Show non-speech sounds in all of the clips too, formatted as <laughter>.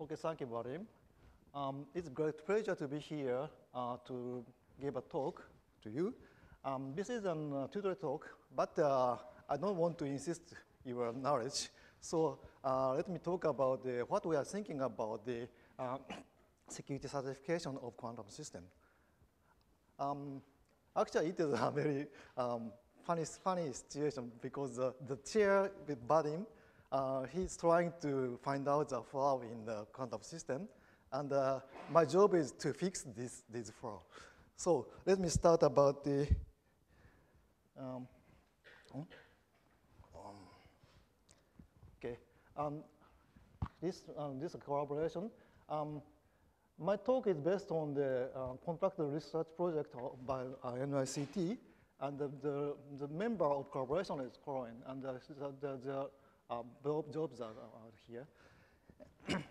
Okay, thank you, Vadim. Um, it's a great pleasure to be here uh, to give a talk to you. Um, this is a uh, tutorial talk, but uh, I don't want to insist your knowledge. So uh, let me talk about what we are thinking about the uh, <coughs> security certification of quantum system. Um, actually, it is a very um, funny, funny situation because the chair with Vadim uh, he's trying to find out the flaw in the quantum system. And uh, my job is to fix this, this flaw. So let me start about the, um, hmm? um, okay, um, this, um, this collaboration. Um, my talk is based on the uh, research project by uh, NICT, and the, the, the, member of collaboration is Corinne, and the, the, the uh, jobs are, are here. <coughs>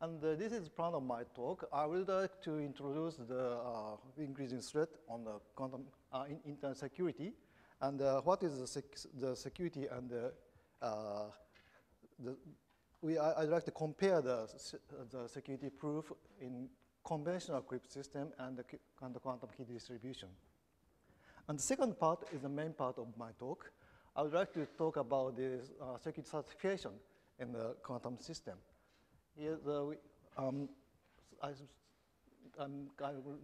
and uh, this is part of my talk. I would like to introduce the uh, increasing threat on the quantum uh, in internet security, and uh, what is the, sec the, security and the, uh, the we, I, would like to compare the, the security proof in conventional crypt system and the, and the quantum key distribution. And the second part is the main part of my talk. I would like to talk about the uh, security certification in the quantum system. Here, the, um, I, um, I will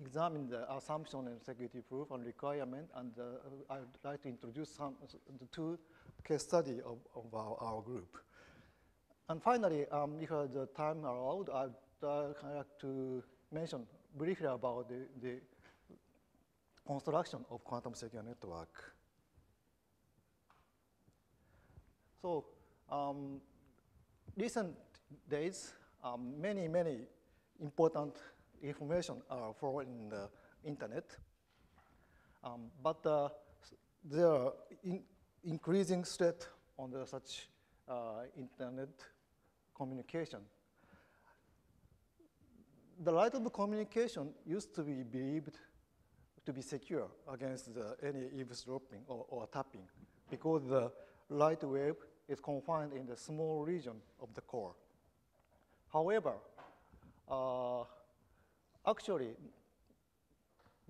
examine the assumption and security proof and requirement, and uh, I would like to introduce some the two case study of, of our, our group. And finally, um, if the time allowed, I'd uh, like to mention briefly about the, the construction of quantum secure network. So um, recent days, um, many, many important information are flowing in the internet. Um, but uh, there are in increasing threat on the such uh, internet communication. The right of communication used to be believed to be secure against any eavesdropping or, or tapping because the light wave is confined in the small region of the core. However, uh, actually,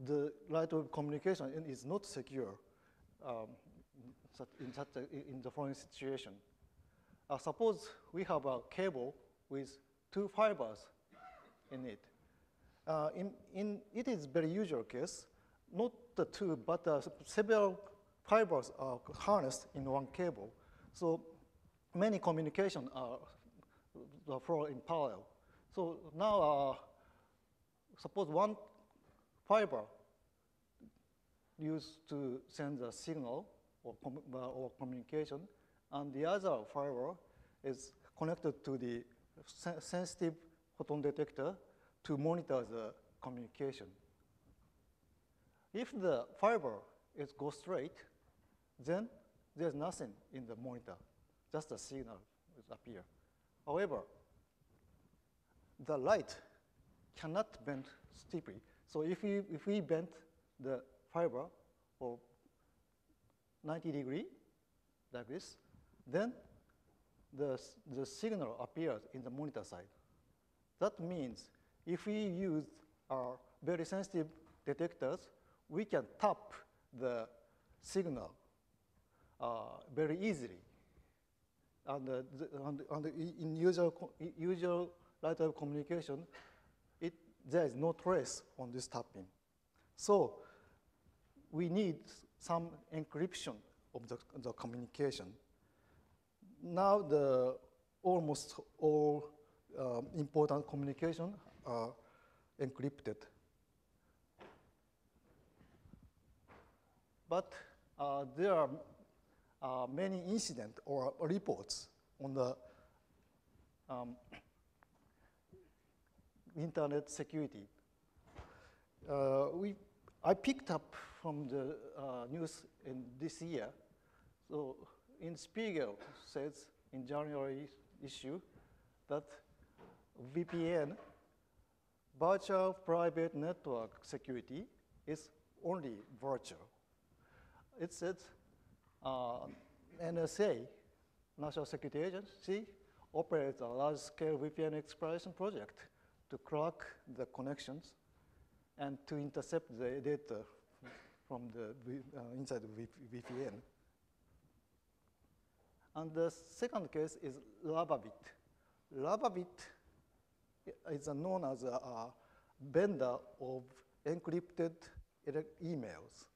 the light wave communication is not secure um, in, such a, in the following situation. Uh, suppose we have a cable with two fibers in it. Uh, in, in, it is very usual case, not the two, but uh, several fibers are harnessed in one cable. So many communication are flow in parallel. So now, uh, suppose one fiber used to send a signal or, com uh, or communication, and the other fiber is connected to the sen sensitive photon detector to monitor the communication. If the fiber is go straight, then there's nothing in the monitor, just a signal will appear. However, the light cannot bend steeply. So if we, if we bend the fiber for 90 degree, like this, then the, the signal appears in the monitor side. That means if we use our very sensitive detectors, we can tap the signal very easily. And, uh, the, and, and in usual, usual light wave communication, it, there is no trace on this tapping. So we need some encryption of the, the communication. Now the almost all uh, important communication are encrypted. But uh, there are uh, many incidents or reports on the um, internet security. Uh, we, I picked up from the uh, news in this year. So in Spiegel says in January issue that VPN, virtual private network security, is only virtual. It says NSA, National Security Agency, operates a large-scale VPN exploration project to crack the connections and to intercept the data from the uh, inside the VPN. And the second case is Lavabit. Lavabit is known as a, a vendor of encrypted emails.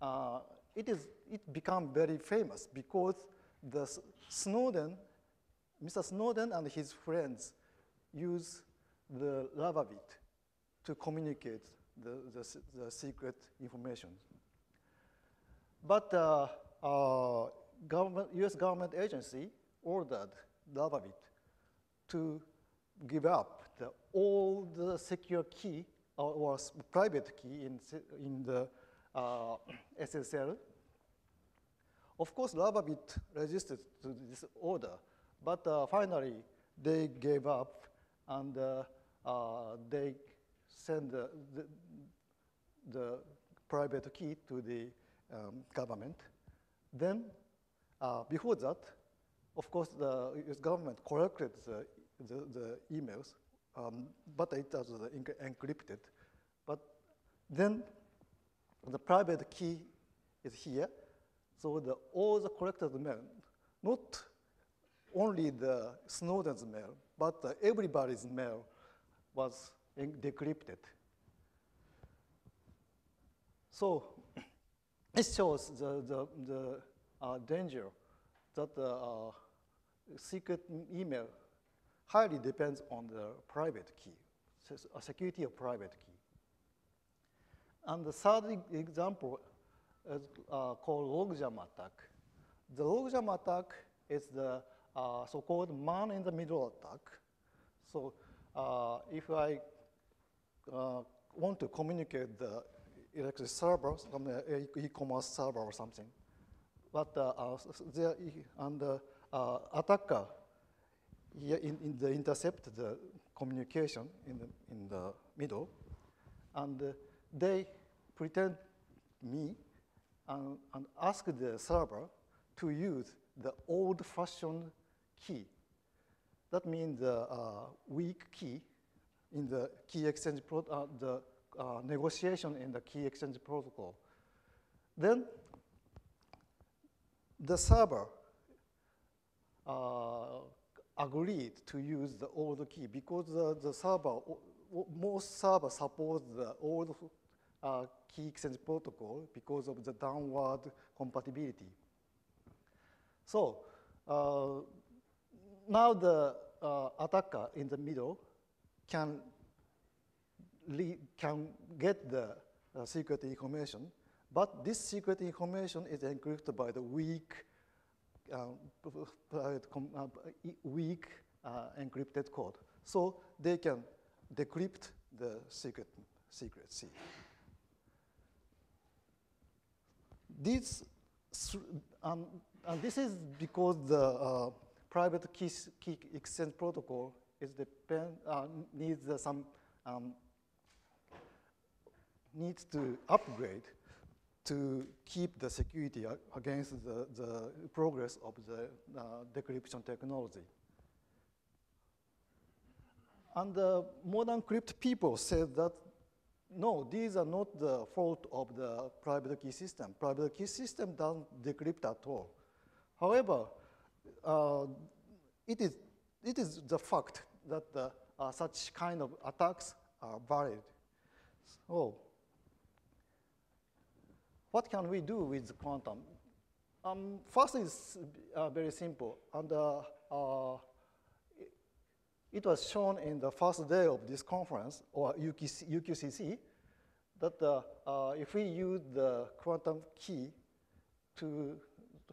Uh, it is it become very famous because the Snowden, Mr. Snowden and his friends use the Lavabit to communicate the, the, the secret information. But uh, uh, government, US government agency ordered Lavabit to give up the, all the secure key or, or private key in, in the uh, SSL. Of course, Lavabit resisted to this order, but uh, finally they gave up and uh, uh they sent the, the, the, private key to the um, government. Then, uh, before that, of course, the US government collected the, the, the emails, um, but it was encrypted. But then the private key is here. So the, all the collected mail, not only the Snowden's mail, but everybody's mail was decrypted. So <clears throat> it shows the, the, the uh, danger that the uh, secret email highly depends on the private key, security of private key. And the third example is uh, called logjam attack. The logjam attack is the uh, so-called man-in-the-middle attack. So uh, if I uh, want to communicate the electric server, from the e-commerce server or something, but uh, uh, there and the attacker in, in the intercept the communication in the in the middle, and they pretend me and, and ask the server to use the old-fashioned key. That means the uh, weak key in the key exchange, pro uh, the uh, negotiation in the key exchange protocol. Then the server uh, agreed to use the old key because the, the server, most servers support the old uh, key exchange protocol because of the downward compatibility. So uh, now the uh, attacker in the middle can, can get the uh, secret information, but this secret information is encrypted by the weak, <laughs> um, uh, weak uh, encrypted code. So they can decrypt the secret, secret C. This, um, and this is because the uh, private key, key exchange protocol is depend, uh, needs uh, some um, needs to upgrade to keep the security against the, the progress of the uh, decryption technology. And the modern crypt people said that no, these are not the fault of the private key system. Private key system doesn't decrypt at all. However, uh, it, is, it is the fact that the, uh, such kind of attacks are valid. So, what can we do with quantum? Um, first is uh, very simple. And uh, uh, it was shown in the first day of this conference, or UQC, UQCC, that uh, uh, if we use the quantum key to,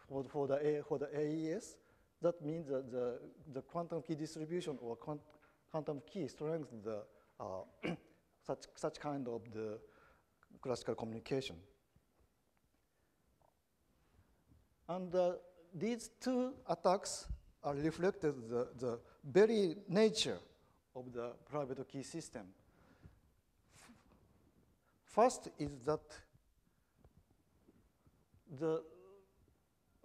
for, for, the, for the AES, that means that the, the quantum key distribution or quantum key strengthens the, uh, <clears throat> such, such kind of the classical communication. And uh, these two attacks are reflected the, the very nature of the private key system. First is that the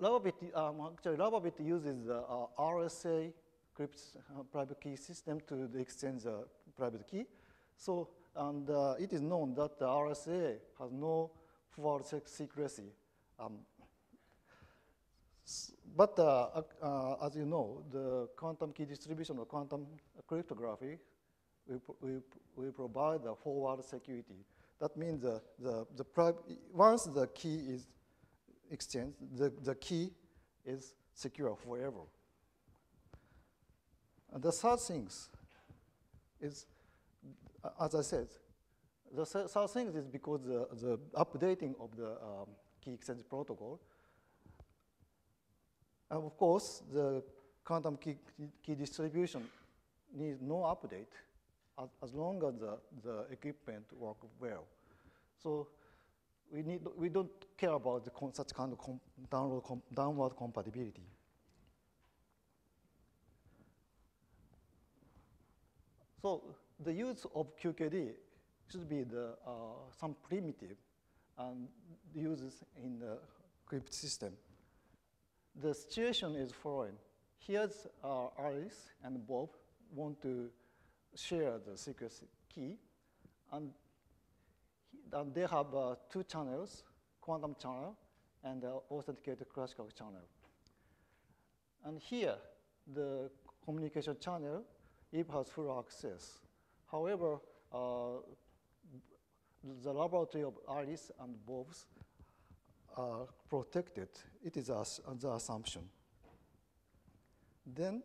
Lavabit, um, actually Lavabit uses the uh, RSA crypt uh, private key system to the exchange uh, private key. So, and uh, it is known that the RSA has no forward secrecy. Um, but uh, uh, as you know, the quantum key distribution or quantum cryptography will, will provide the forward security. That means the, the, the once the key is exchanged, the, the key is secure forever. And the third thing is, as I said, the third thing is because the, the updating of the um, key exchange protocol of course, the quantum key, key distribution needs no update as, as long as the, the equipment work well. So we, need, we don't care about the such kind of com downward, com downward compatibility. So the use of QKD should be the, uh, some primitive and uses in the crypt system the situation is following. Here's uh, Alice and Bob want to share the secret key, and, and they have uh, two channels, quantum channel and uh, authenticated classical channel. And here, the communication channel, it has full access. However, uh, the laboratory of Alice and Bob's are protected. It is as, the assumption. Then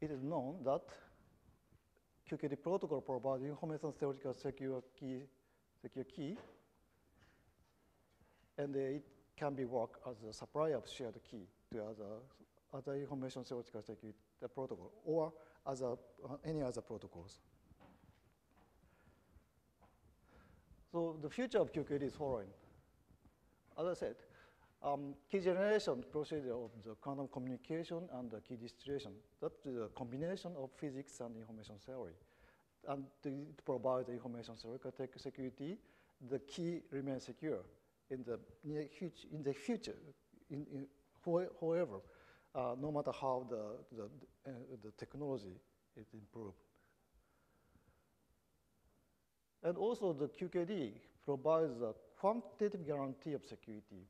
it is known that QKD protocol provides information theoretical secure key, secure key, and it can be worked as a supplier of shared key to other, other information theoretical security protocol or a, uh, any other protocols. So the future of QKD is following. As I said, um, key generation procedure of the quantum communication and the key distillation. That's the combination of physics and information theory. And to provide the information security, the key remains secure in the near future, in the future, in, in however, uh, no matter how the, the, uh, the technology is improved. And also the QKD provides a quantitative guarantee of security.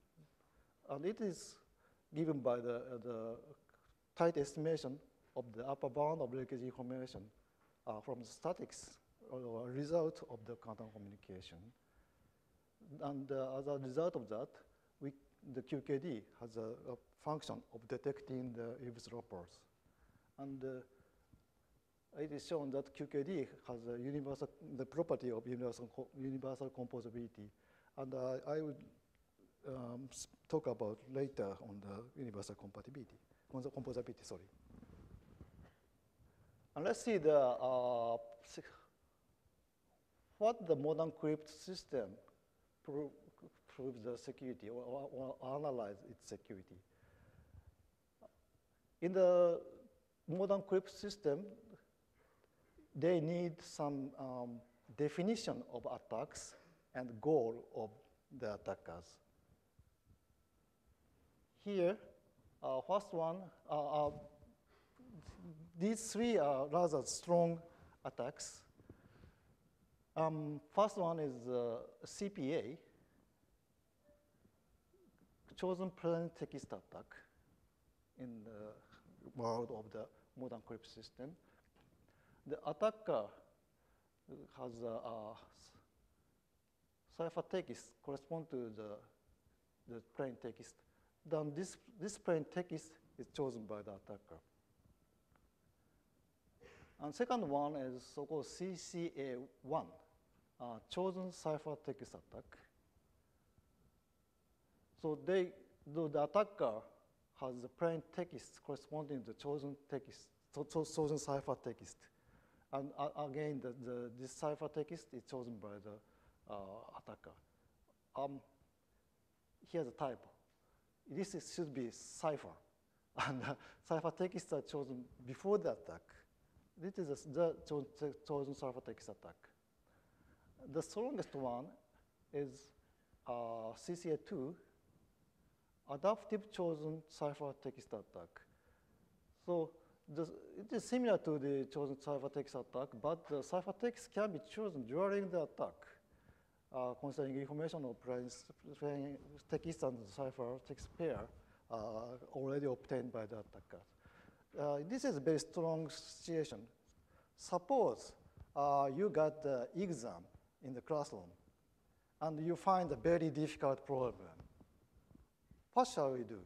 And it is given by the, uh, the tight estimation of the upper bound of leakage information uh, from the statics or result of the quantum communication. And uh, as a result of that, we, the QKD has a, a function of detecting the eavesdroppers. And uh, it is shown that QKD has a universal, the property of universal, universal composability. And uh, I would um, talk about later on the universal compatibility, on the composability, sorry. And let's see the, uh, what the modern crypt system pro proves the security or, or, or analyze its security. In the modern crypt system, they need some um, definition of attacks and goal of the attackers. Here, uh, first one, uh, uh, these three are rather strong attacks. Um, first one is uh, CPA, chosen plain text attack in the world of the modern crypt system the attacker has a, a ciphertext correspond to the, the plain text. Then this, this plain text is chosen by the attacker. And second one is so-called CCA1, uh, chosen ciphertext attack. So they, the attacker has the plain text corresponding to the chosen text, chosen ciphertext. And uh, again, the, the, this ciphertext is chosen by the uh, attacker. Um, here's a typo. This is, should be cipher. <laughs> And uh, ciphertext are chosen before the attack. This is the cho chosen ciphertext attack. The strongest one is uh, CCA2. adaptive chosen ciphertext attack. So it is similar to the chosen ciphertext attack, but the ciphertext can be chosen during the attack, uh, concerning information of plain text and ciphertext pair uh, already obtained by the attacker. Uh, this is a very strong situation. Suppose uh, you got the exam in the classroom and you find a very difficult problem. What shall we do?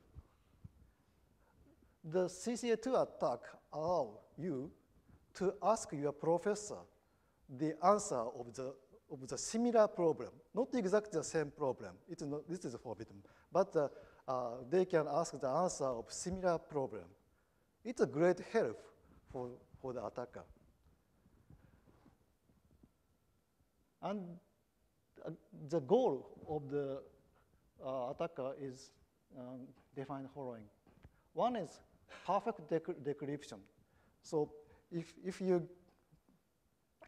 The CCA2 attack allow you to ask your professor the answer of the, of the similar problem, not exactly the same problem. It's not, this is forbidden, but uh, uh, they can ask the answer of similar problem. It's a great help for, for the attacker. And uh, the goal of the uh, attacker is um, defined following. One is perfect dec decryption. So if, if you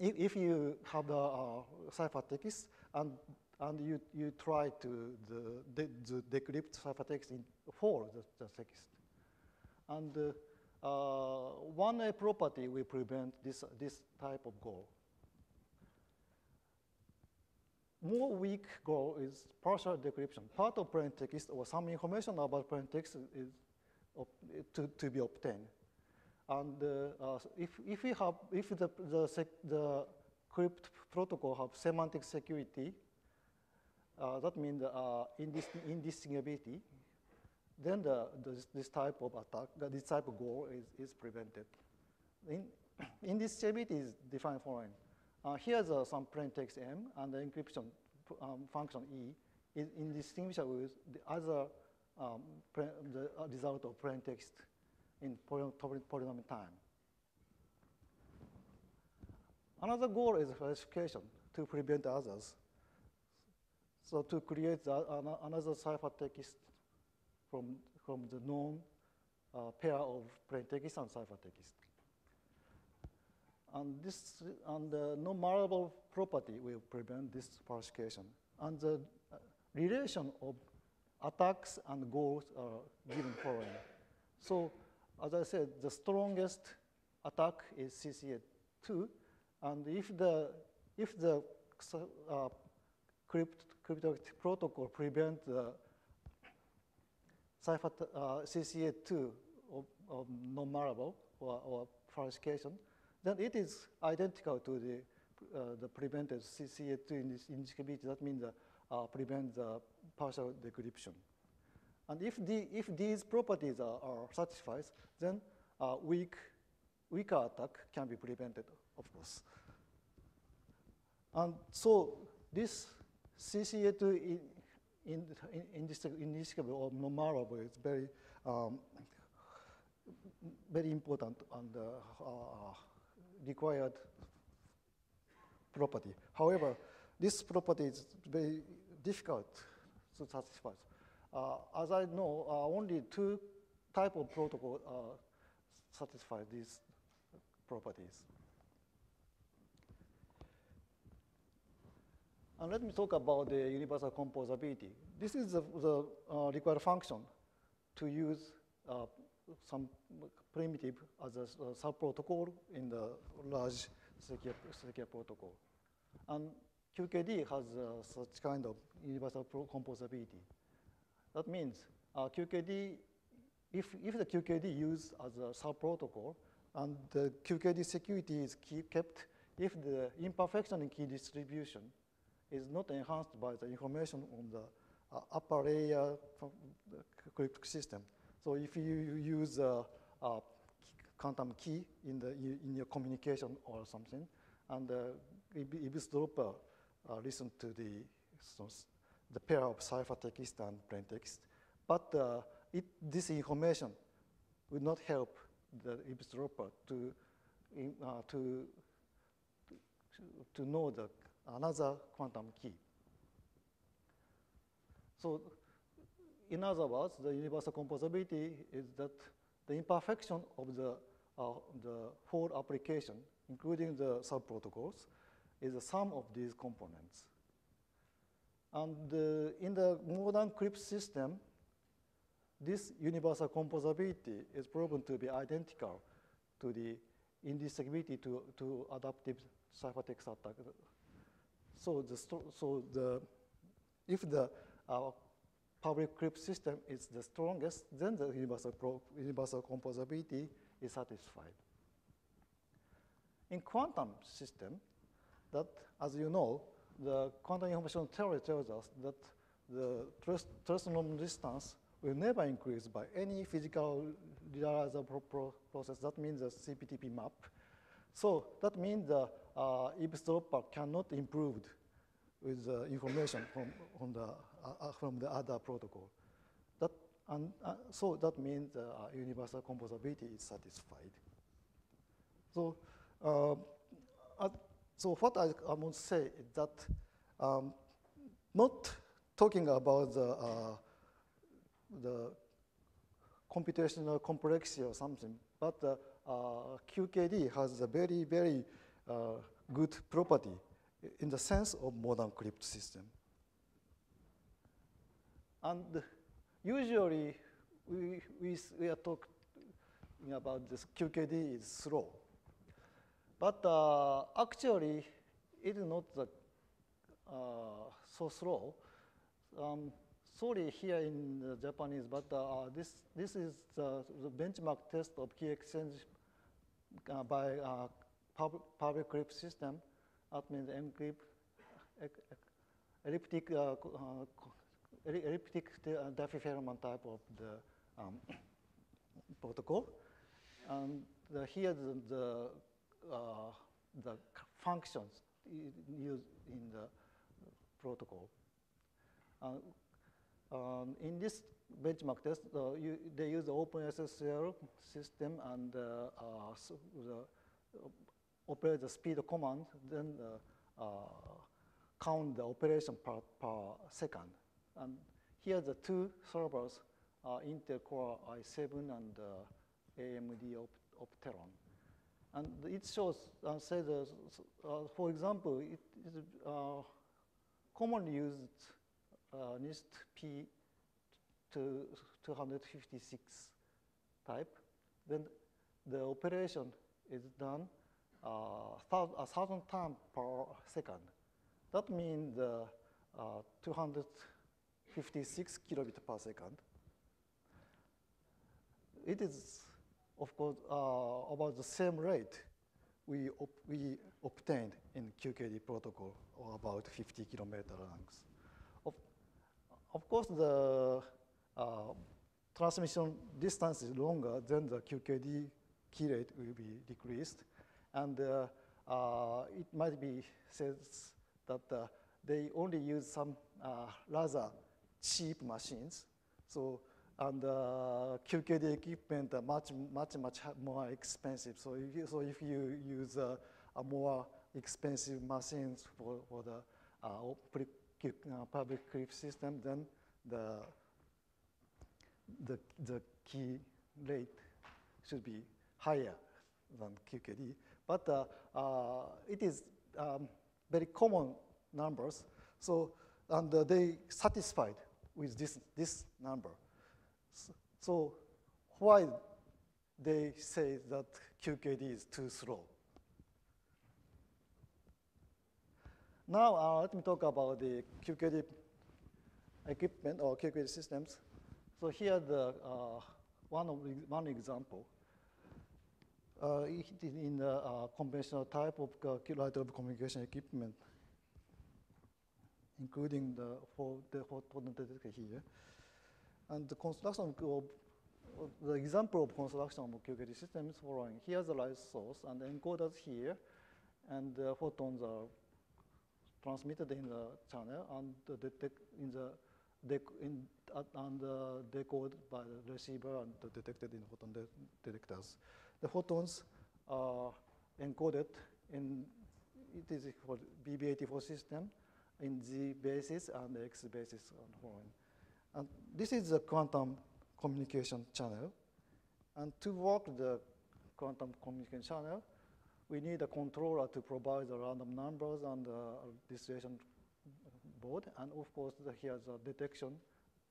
if, you have the uh, ciphertext and and you, you try to the, the, the decrypt ciphertext in, for the, the text. And uh, uh, one A property will prevent this, this type of goal. More weak goal is partial decryption. Part of plain text or some information about plain text is to, to be obtained. And uh, uh, if, if we have, if the, the, the crypt protocol have semantic security, uh, that means uh, indis indistinguishability, then the, this, this, type of attack, this type of goal is, is prevented. In, <coughs> indistinguishability is defined following. Uh, here's uh, some plain text M and the encryption um, function E is indistinguishable with the other um, the uh, result of plain text in polynomial time. Another goal is falsification to prevent others. So to create the, another ciphertext from, from the known uh, pair of plain text and ciphertext. And this and the non-malleable property will prevent this falsification. And the uh, relation of attacks and goals are given following. So as I said, the strongest attack is CCA2, and if the if the uh, crypt, cryptographic protocol prevent the cipher uh, CCA2 of, of non-malleable or, or falsification, then it is identical to the uh, the prevented CCA2 indistinguishability. That means the uh, prevent the partial decryption. And if, the, if these properties are, are satisfied, then uh, weak, weaker attack can be prevented, of course. And so this CCA2 in, in, in, indistinguishable or non-malleable is very, um, very important and uh, uh, required property. However, this property is very difficult to satisfy. As I know, only two type of protocol satisfy these properties. And let me talk about the universal composability. This is the, the uh, required function to use uh, some primitive as a, a sub-protocol in the large secure, secure protocol. And QKD has uh, such kind of universal composability. That means uh, QKD, if, if the QKD used as a sub-protocol and the QKD security is kept if the imperfection in key distribution is not enhanced by the information on the uh, upper layer cryptic system. So if you use a, a quantum key in, the, in your communication or something, and uh, eavesdropper uh, listen to the, so the pair of ciphertext and plaintext, but uh, it, this information would not help the eavesdropper to, uh, to, to, to know the another quantum key. So in other words, the universal composability is that the imperfection of the, uh, the whole application, including the sub-protocols, is the sum of these components. And uh, in the modern crypt system, this universal composability is proven to be identical to the indistinguishability to, to adaptive ciphertext attack. So the, so the, if the uh, public crypt system is the strongest, then the universal, pro, universal composability is satisfied. In quantum system, that as you know, the quantum information theory tells us that the norm distance will never increase by any physical pro process. That means the CPTP map. So that means the uh, eavesdropper cannot improve with the information from, from, the, uh, uh, from the other protocol. That, and, uh, so that means the uh, universal composability is satisfied. So, uh, so what I, I want to say is that um, not talking about the, uh, the computational complexity or something, but uh, uh, the QKD has a very, very good property in the sense of modern crypt system. And usually we, we, we are talking about this QKD is slow. But uh, actually, it is not the, uh, so slow. Um, sorry here in Japanese, but uh, this, this is the, the, benchmark test of key exchange uh, by uh, public, public crypt system means encrypt elliptic, uh, uh, elliptic Diffie-Hellman type of the um, <coughs> protocol. And the, here the, the, uh, the functions used in the protocol. Um, in this benchmark test, uh, you, they use the OpenSSL system and uh, so the operate the speed command, then uh, count the operation per, per second. And here the two servers Intel Core i7 and uh, AMD Opteron. And it shows, uh, say the, uh, for example, it is uh, commonly used uh, NIST P to 256 type. Then the operation is done uh, a thousand times per second. That means uh, 256 kilobit per second. It is, of course, uh, about the same rate we, op we obtained in QKD protocol, or about 50 kilometer length. Of, of course, the uh, transmission distance is longer, then the QKD key rate will be decreased. And uh, uh, it might be said that uh, they only use some rather cheap machines. So and uh, QKD equipment are much, much, much more expensive. So if you, so if you use uh, a more expensive machines for, for the uh, uh, public crypt system, then the, the, the key rate should be higher than QKD. But uh, uh, it is um, very common numbers. So, and uh, they satisfied with this, this number. So, why they say that QKD is too slow? Now, uh, let me talk about the QKD equipment or QKD systems. So here the uh, one of one example uh, in the uh, conventional type of uh, of communication equipment, including the for the photon detector here. And the construction of the example of construction of QKD system is following. Here's the light source and the encoders here, and the photons are transmitted in the channel and the in the in, uh, and uh, decoded by the receiver and detected in photon de detectors the photons are encoded in, it is for BB84 system in Z basis and X basis and following. And this is the quantum communication channel. And to work the quantum communication channel, we need a controller to provide the random numbers and the distillation board. And of course, the, here's a detection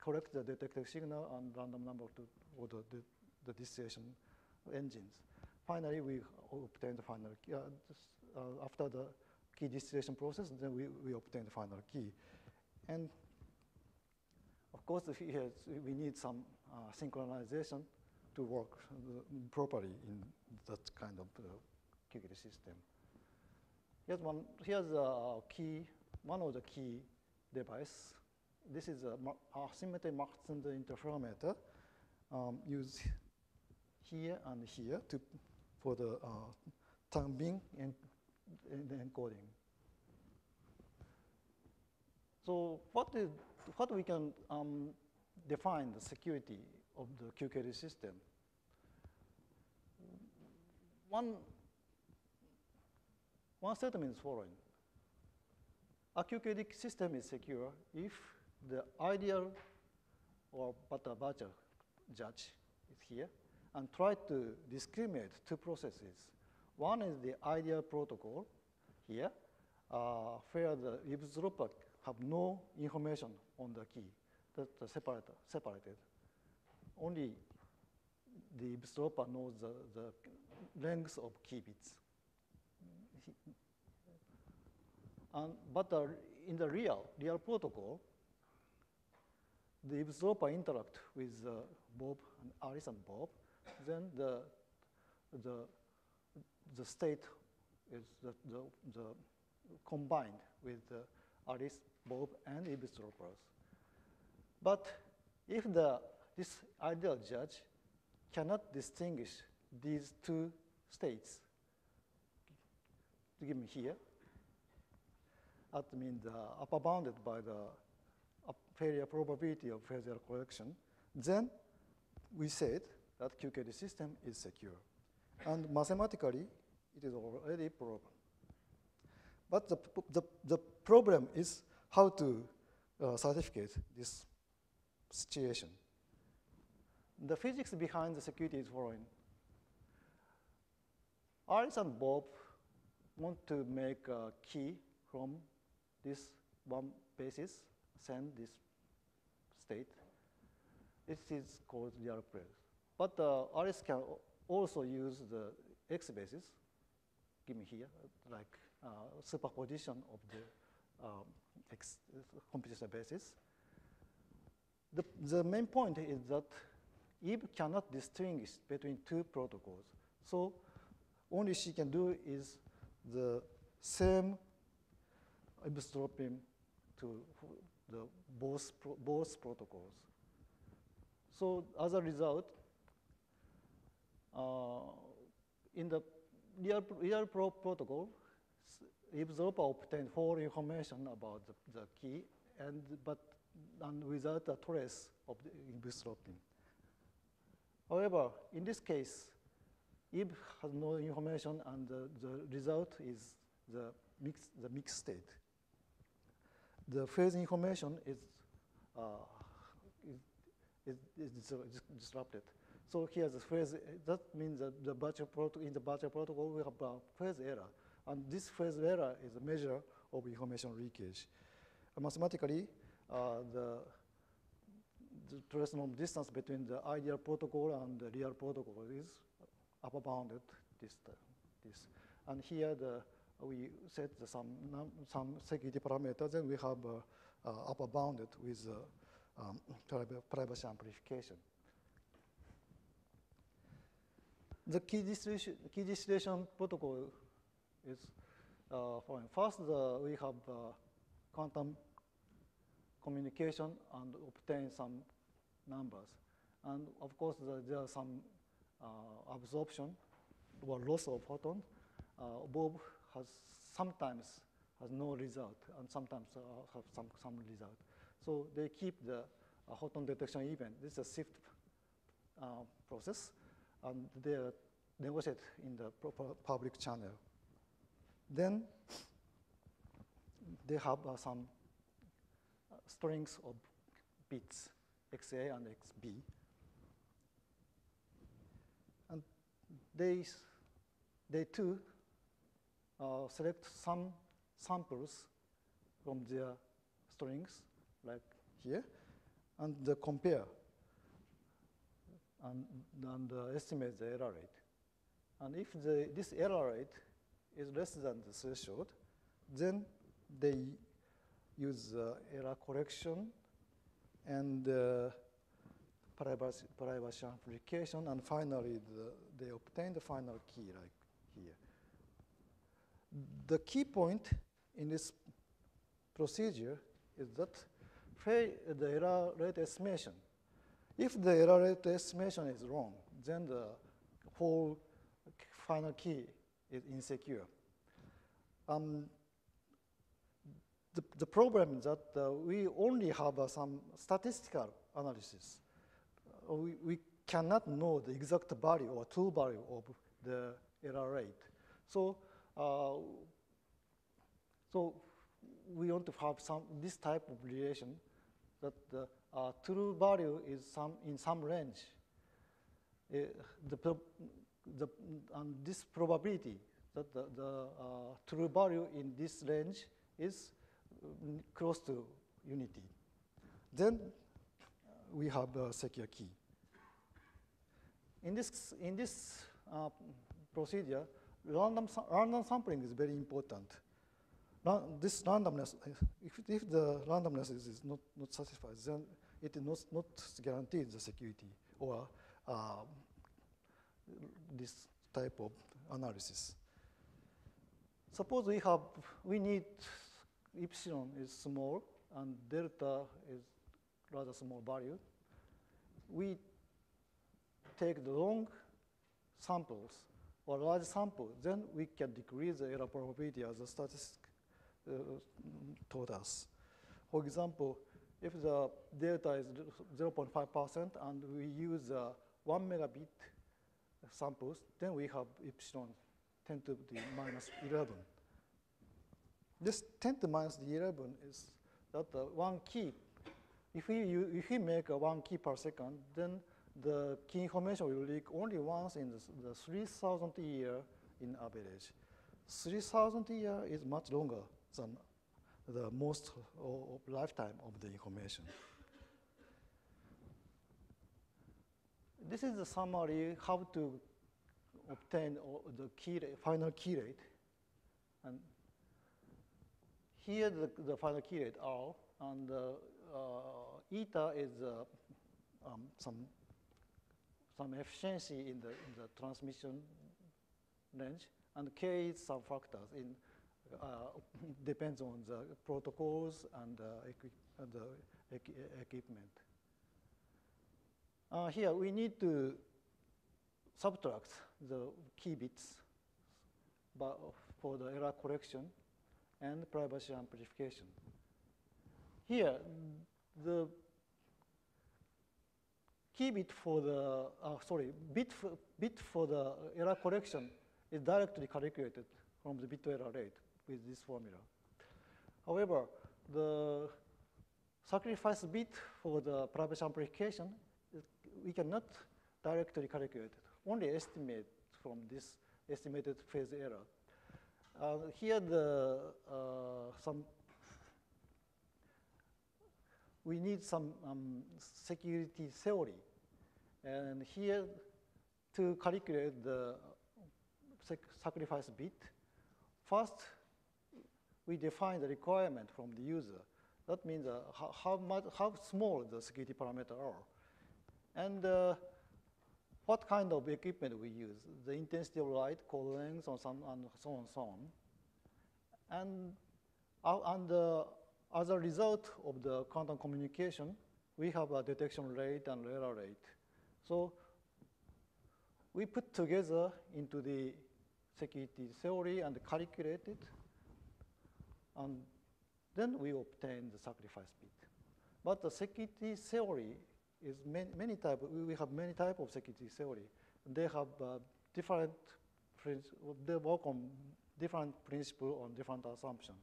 collect the detected signal and random number to or the, the, the distillation engines. Finally, we obtain the final key. Uh, uh, after the key distillation process, then we, we obtain the final key. And of course, <laughs> we need some uh, synchronization to work uh, properly in that kind of uh, system. Here's one. Here's a key. One of the key device. This is a asymmetry Mach-Zehnder interferometer um, used here and here to for the uh, timing and, and encoding. So what is what we can um, define the security of the QKD system? One one statement is following. A QKD system is secure if the ideal or but a virtual judge is here and try to discriminate two processes. One is the ideal protocol here, uh, where the eavesdropper have no information on the key. That's separate, separated. Only the eavesdropper knows the, the length of key bits. And, but uh, in the real, real protocol, the eavesdropper interact with uh, Bob and Alice and Bob, then the, the, the state is the, the, the combined with uh, Alice, Bob, and eavesdroppers. But if the, this ideal judge cannot distinguish these two states, give me here, that means upper bounded by the failure probability of failure correction, then we said that QKD system is secure. And mathematically, it is already proven. But the, the, the problem is how to uh, certificate this situation. The physics behind the security is following. Alice and Bob want to make a key from this one basis, send this state. This is called real place. But uh, Alice can also use the X basis, give me here, like uh, superposition of the um, basis. The, the main point is that Eve cannot distinguish between two protocols. So only she can do is the same eavesdropping to the both, both protocols. So as a result, uh, in the real, real pro protocol, eavesdropper obtained full information about the, the key, and but and without a trace of the eavesdropping. However, in this case, Eve has no information, and the, the result is the mix, the mixed state. The phase information is, uh, is, is, is disrupted. So here the phase, that means that the in the batch protocol, we have a phase error. And this phase error is a measure of information leakage. And mathematically, uh, the, the distance between the ideal protocol and the real protocol is upper bounded this, uh, this. And here the, we set the some, some security parameters, and we have uh, uh, upper bounded with uh, um, privacy amplification. The key distribution, key distillation protocol is uh. First, uh, we have uh, quantum communication and obtain some numbers. And of course, the, there are some uh, absorption or loss of photon. Uh, Bob has sometimes has no result and sometimes uh, have some, some result. So they keep the photon detection event. This is a sift process and they negotiate in the proper public channel. Then they have uh, some uh, strings of bits, XA and XB. And they, they too uh, select some samples from their strings, like here, and compare and, and uh, estimate the error rate. And if the, this error rate is less than the threshold, then they use uh, error correction and uh, privacy, privacy amplification, and finally the, they obtain the final key like here. The key point in this procedure is that the error rate estimation. If the error rate estimation is wrong, then the whole final key is insecure. Um, the, the problem is that uh, we only have uh, some statistical analysis. Uh, we, we cannot know the exact value or true value of the error rate. So, uh, so we want to have some this type of relation that the uh, true value is some in some range. Uh, the, the, and this probability that the, the uh, true value in this range is mm, close to unity. Then we have a secure key. In this, in this uh, procedure, random, random sampling is very important. this randomness, if, if the randomness is, is, not, not satisfied, then it is not, not guaranteed the security or uh, this type of analysis. Suppose we have, we need epsilon is small and delta is rather small value. We take the long samples or large sample, then we can decrease the error probability as the statistic uh, told us. For example, if the delta is 0.5% and we use uh, 1 megabit samples, then we have epsilon 10 to the minus 11. This 10 to the minus 11 is that uh, one key. If we, if we make a one key per second, then the key information will leak only once in the, the 3,000th year in average. 3,000 year is much longer than the most of lifetime of the information. This is the summary how to obtain the key rate, final key rate. And here the, the final key rate R, and uh, uh, eta is uh, um, some some efficiency in the, in the transmission range, and k is some factors in uh, depends on the protocols and uh, equi the equi equipment. Uh, here we need to subtract the key bits for the error correction and privacy amplification. Here, the key bit for the, uh, sorry, bit for, bit for the error correction is directly calculated from the bit error rate with this formula. However, the sacrifice bit for the privacy amplification, we cannot directly calculate it, only estimate from this estimated phase error. Uh, here the uh, some we need some um, security theory. And here to calculate the sacrifice bit, first we define the requirement from the user. That means uh, how, how, much, how small the security parameter are. And uh, what kind of equipment we use, the intensity of light, some, and so on and so on. And, uh, and uh, as a result of the quantum communication, we have a detection rate and error rate. So we put together into the security theory and calculate it and then we obtain the sacrifice bit. But the security theory is many, many type, we have many type of security theory. They have uh, different, they work on different principle on different assumption.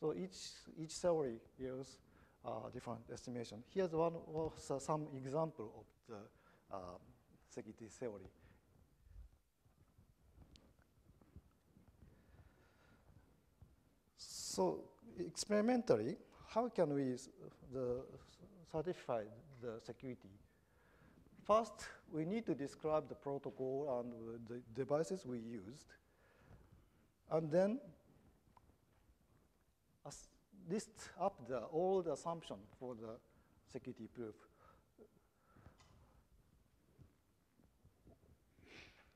So each, each theory uses uh, different estimation. Here's one, uh, some example of the uh, security theory. So experimentally, how can we the certify the security. First, we need to describe the protocol and the devices we used. And then list up the, all the assumptions for the security proof.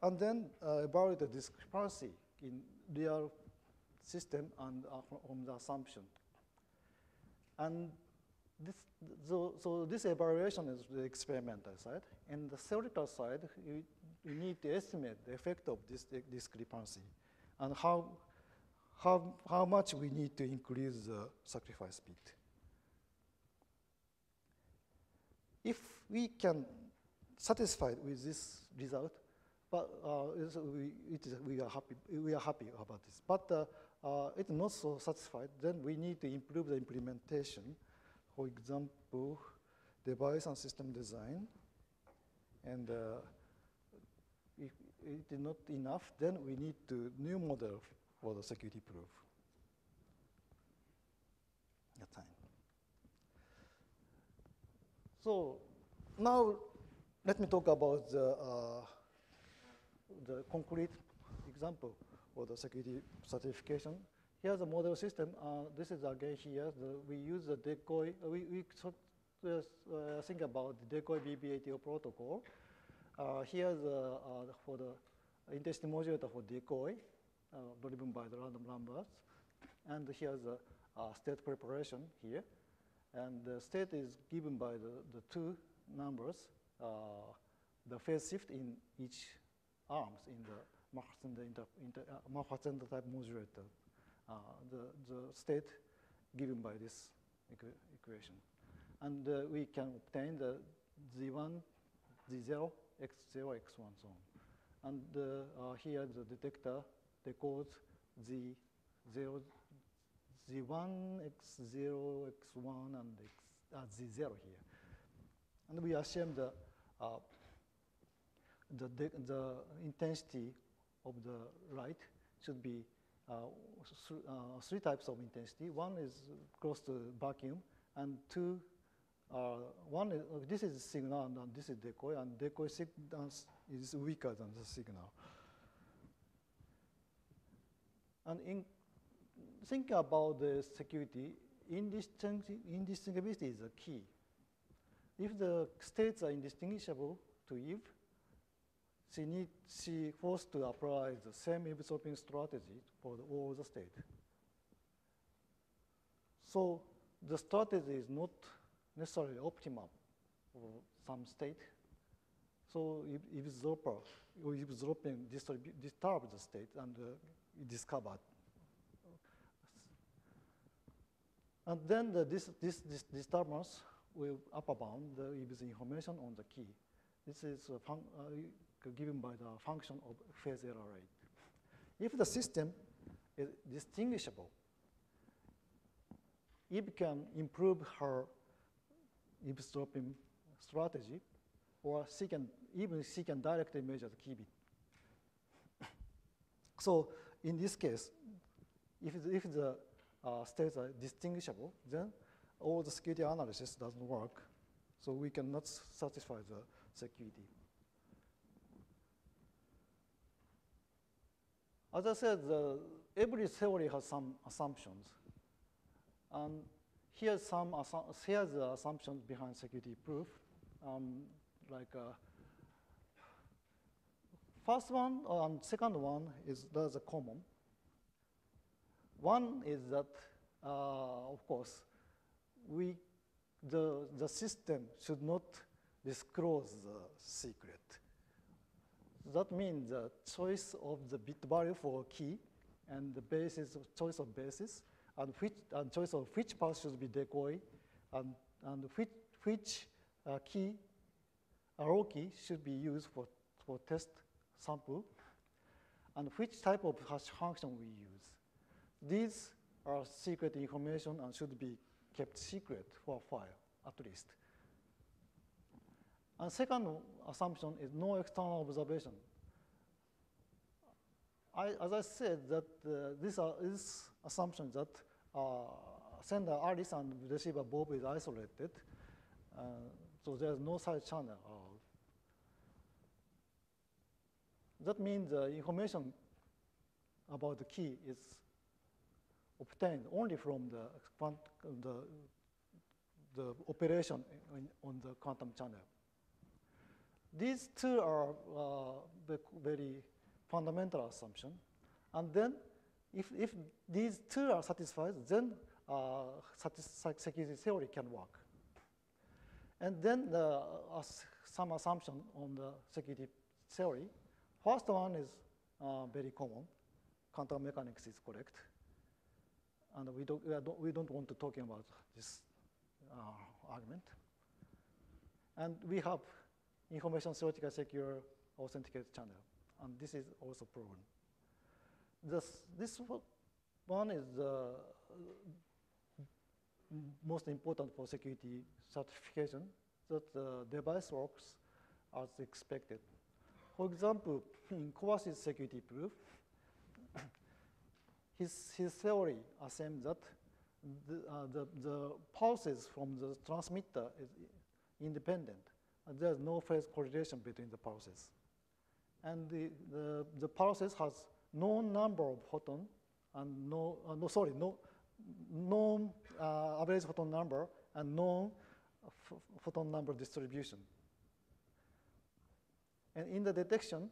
And then uh, evaluate the discrepancy in real system and uh, from the assumption. And this, so, so this evaluation is the experimental side. And the theoretical side, you, you need to estimate the effect of this discrepancy and how, how, how much we need to increase the sacrifice speed. If we can satisfy with this result, but uh, we, we, are happy, we are happy about this. But uh, uh, it's not so satisfied, then we need to improve the implementation. For example, device and system design. And uh, if it is not enough, then we need to new model for the security proof. That time. So now let me talk about the, uh, the concrete example for the security certification. Here's the model system. Uh, this is again here. The, we use the decoy. Uh, we, we uh, think about the decoy BB84 protocol. Uh, here's uh, for the intensity modulator for decoy, driven by the random numbers. And here's the state preparation here. And the state is given by the, the two numbers, the phase shift in each arms in the Mach-Zehnder, inter, inter, uh, type modulator, uh, the, the state given by this equ equation. And uh, we can obtain the Z1, Z0, X0, X1, so on. And uh, here the detector decodes Z0, Z1, X0, X1, and X, uh, Z0 here. And we assume the, uh, the, the intensity of the light should be uh, th uh, three types of intensity. One is close to vacuum, and two, uh, one is, uh, this is signal and this is decoy, and decoy signal is weaker than the signal. And in thinking about the security, indistinguishability is a key. If the states are indistinguishable to Eve, she, need, she forced to apply the same eavesdropping strategy for the, all the state. So the strategy is not necessarily optimal for some state. So eavesdropper eavesdropping disturbs the state and uh, discovered. And then the, this, this, this disturbance will upper bound the information on the key. This is a fun, uh, given by the function of phase error rate. If the system is distinguishable, it can improve her eavesdropping strategy, or she can, even she can directly measure the key bit. <laughs> so in this case, if, if the uh, states are distinguishable, then all the security analysis doesn't work. So we cannot satisfy the security. As I said, the, every theory has some assumptions. And here's some here's the assumptions behind security proof. Um, like uh, first one and second one is there's a common. One is that, uh, of course, we the the system should not disclose the secret that means the choice of the bit value for key and the basis of choice of basis and which and choice of which path should be decoy and, and which, which uh, key, arrow key should be used for, for test sample and which type of hash function we use. These are secret information and should be kept secret for a file at least. And second assumption is no external observation. I, as I said, that uh, this, uh, this assumption that uh, sender Alice and receiver Bob is isolated, Uh, so there's no side channel. that means the information about the key is obtained only from the, the, the operation in, on the quantum channel. These two are uh, very fundamental assumption. And then if, if these two are satisfied, then uh, security theory can work. And then uh, some assumption on the security theory. First one is uh, very common. Quantum mechanics is correct. And we don't, we don't, we don't want to talk about this uh, argument. And we have information theoretical secure authenticated channel. And this is also proven. This, this one is the most important for security certification that the device works as expected. For example, <laughs> in Koashi's security proof, <coughs> his, his theory assumes that the, uh, the, the pulses from the transmitter is independent. There's no phase correlation between the pulses. And the, the, the pulses has known number of photon and no, uh, no sorry, no, known uh, average photon number and known photon number distribution. And in the detection,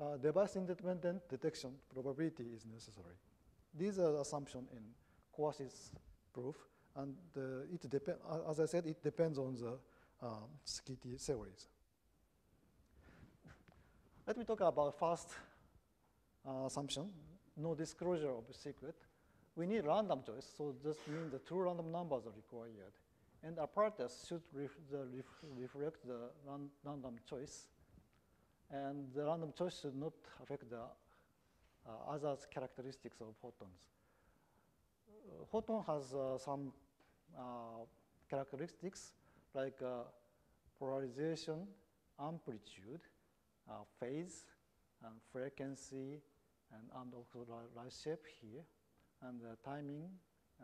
uh, device independent detection probability is necessary. These are assumptions in Koashi's proof, and uh, it depend, as I said, it depends on the um, theories. Let me talk about first uh, assumption, no disclosure of secret. We need random choice, so this means the two random numbers are required. And apparatus should ref the ref reflect the ran random choice. And the random choice should not affect the uh, other characteristics of photons. Uh, photon has uh, some uh, characteristics like uh, polarization, amplitude, uh, phase, and frequency, and, and also light shape here, and the timing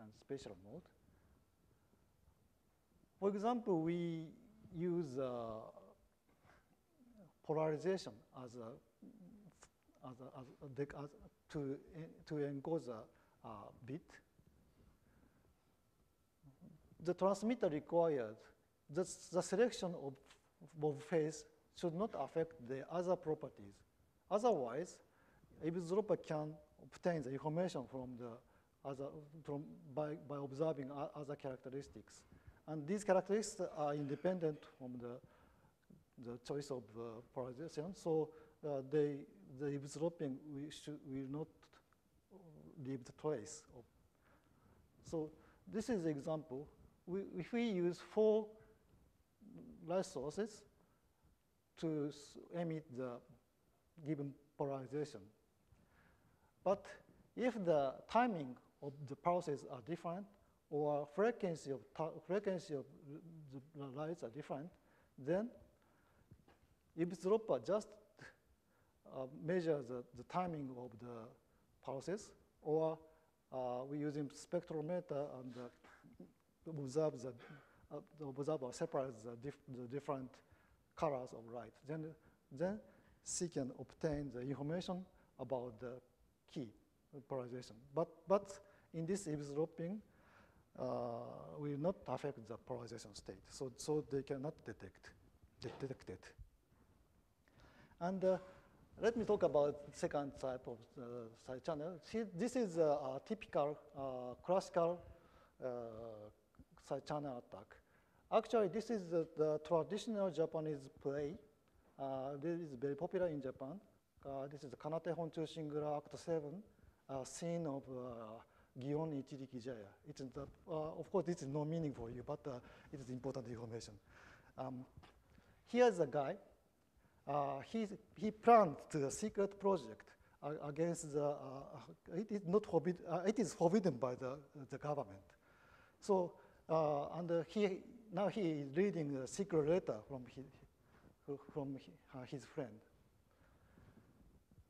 and spatial mode. For example, we use uh, polarization as a, as, a, as, a, as to, to encode a bit. The transmitter required the, the selection of, of phase should not affect the other properties. Otherwise, eavesdropper can obtain the information from the other, from, by, by observing other characteristics. And these characteristics are independent from the, the choice of uh, polarization. So uh, they, the should, will not leave the trace. Of. So this is example. We, if we use four light sources to emit the given polarization. But if the timing of the pulses are different or frequency of, frequency of the lights are different, then eavesdropper just uh, measure the, the timing of the pulses or uh, we're using spectrometer and uh, observe the the observer separates the, dif the, different colors of light. Then, then she can obtain the information about the key polarization. But, but in this eavesdropping, uh, will not affect the polarization state. So, so they cannot detect, de detect it. And uh, let me talk about second type of uh, side channel. See, this is a, a typical uh, classical uh, side channel attack. Actually, this is the, the traditional Japanese play. Uh, this is very popular in Japan. Uh, this is the Kanadehon Chushingura Act 7, uh, scene of uh, Gion Ichiriki Jaya. It's the, uh, of course, this is no meaning for you, but uh, it is important information. Um, here's a guy. Uh, he, he planned a secret project against the, it is not forbid, it is forbidden by the, the government. So, and he, now he is reading a secret letter from his, from his friend.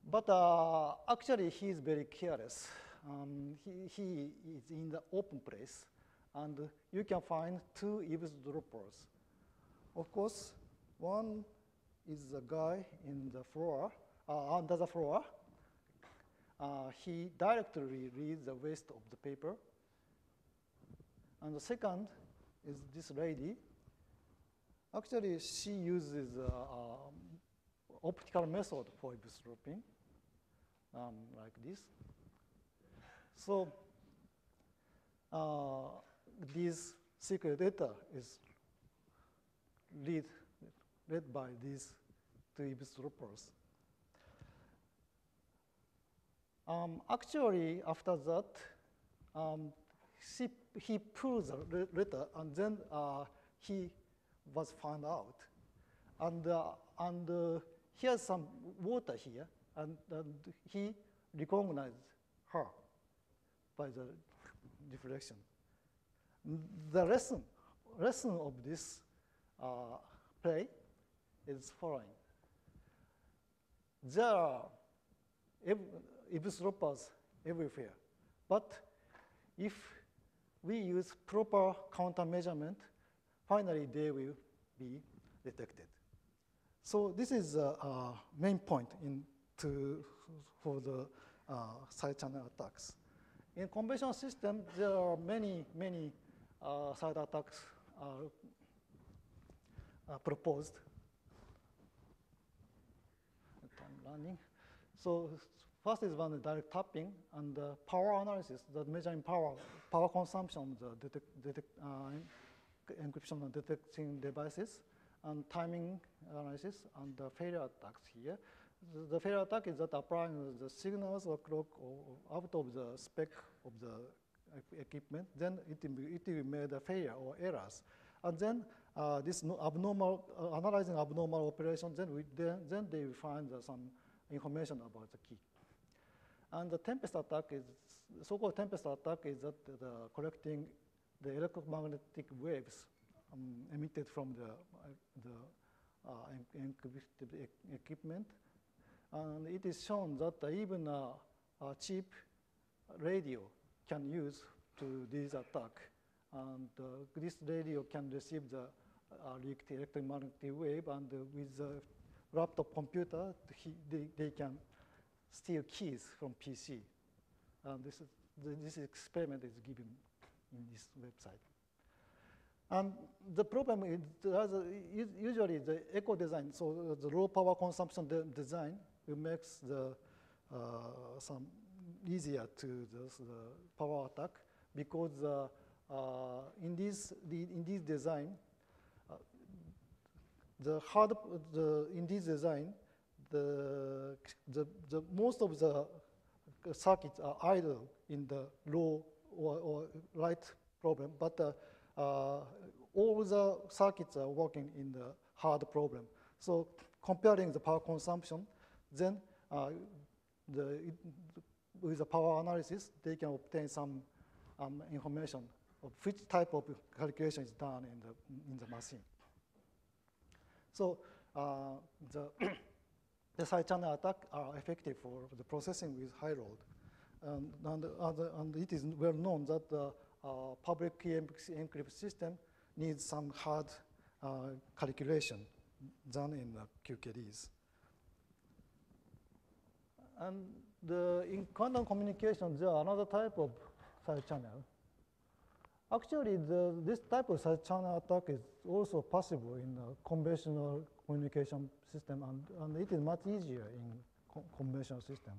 But uh, actually, he is very careless. Um, he, he is in the open place, and you can find two eavesdroppers. of course, one is the guy in the floor, uh, under the floor. Uh, he directly reads the waste of the paper. And the second is this lady. Actually, she uses uh, um, optical method for eavesdropping, um, like this. So uh, this secret data is read, read by these two eavesdroppers. Um, actually, after that, um, she, he pulled the letter and then uh, he was found out. And, uh, and uh, here's some water here, and, and he recognized her by the reflection. The lesson, lesson of this uh, play is following. There are eavesdroppers everywhere, but if we use proper counter measurement, finally they will be detected. So this is the uh, main point in to, for the uh, side channel attacks. In conventional system, there are many, many uh, side attacks are uh, proposed. I'm running. So first is one direct tapping and uh, power analysis, that measuring power, power consumption, the detect, detect, uh, encryption and detecting devices, and timing analysis and the failure attacks here. The, the failure attack is that applying the signals or clock out of the spec of the equipment, then it will, it will make a failure or errors. And then uh, this abnormal, uh, analyzing abnormal operation, then, we, then, then they will find uh, some information about the key. And the tempest attack is, so-called tempest attack is that the collecting the electromagnetic waves um, emitted from the, uh, the uh, encrypted equipment. And it is shown that even a, a cheap radio can use to this attack. And uh, this radio can receive the uh, electromagnetic wave, and uh, with the laptop computer, he, they, they can steal keys from PC. And this, is, this experiment is given in this website. And the problem is usually the eco design, so the low power consumption de design makes the uh, some easier to the, the power attack because uh, uh, in this the, in this design uh, the hard the in this design the, the the most of the circuits are idle in the low or, or light problem, but uh, uh, all the circuits are working in the hard problem. So comparing the power consumption, then uh, the, with the power analysis, they can obtain some um, information of which type of calculation is done in the, in the machine. So uh, the, the side channel attack are effective for the processing with high load. And, and, and it is well known that the uh, public key encrypt system needs some hard uh, calculation done in the QKDs. And the, in quantum communication, there are another type of side channel. Actually, the, this type of side channel attack is also possible in a conventional communication system, and, and it is much easier in co conventional system.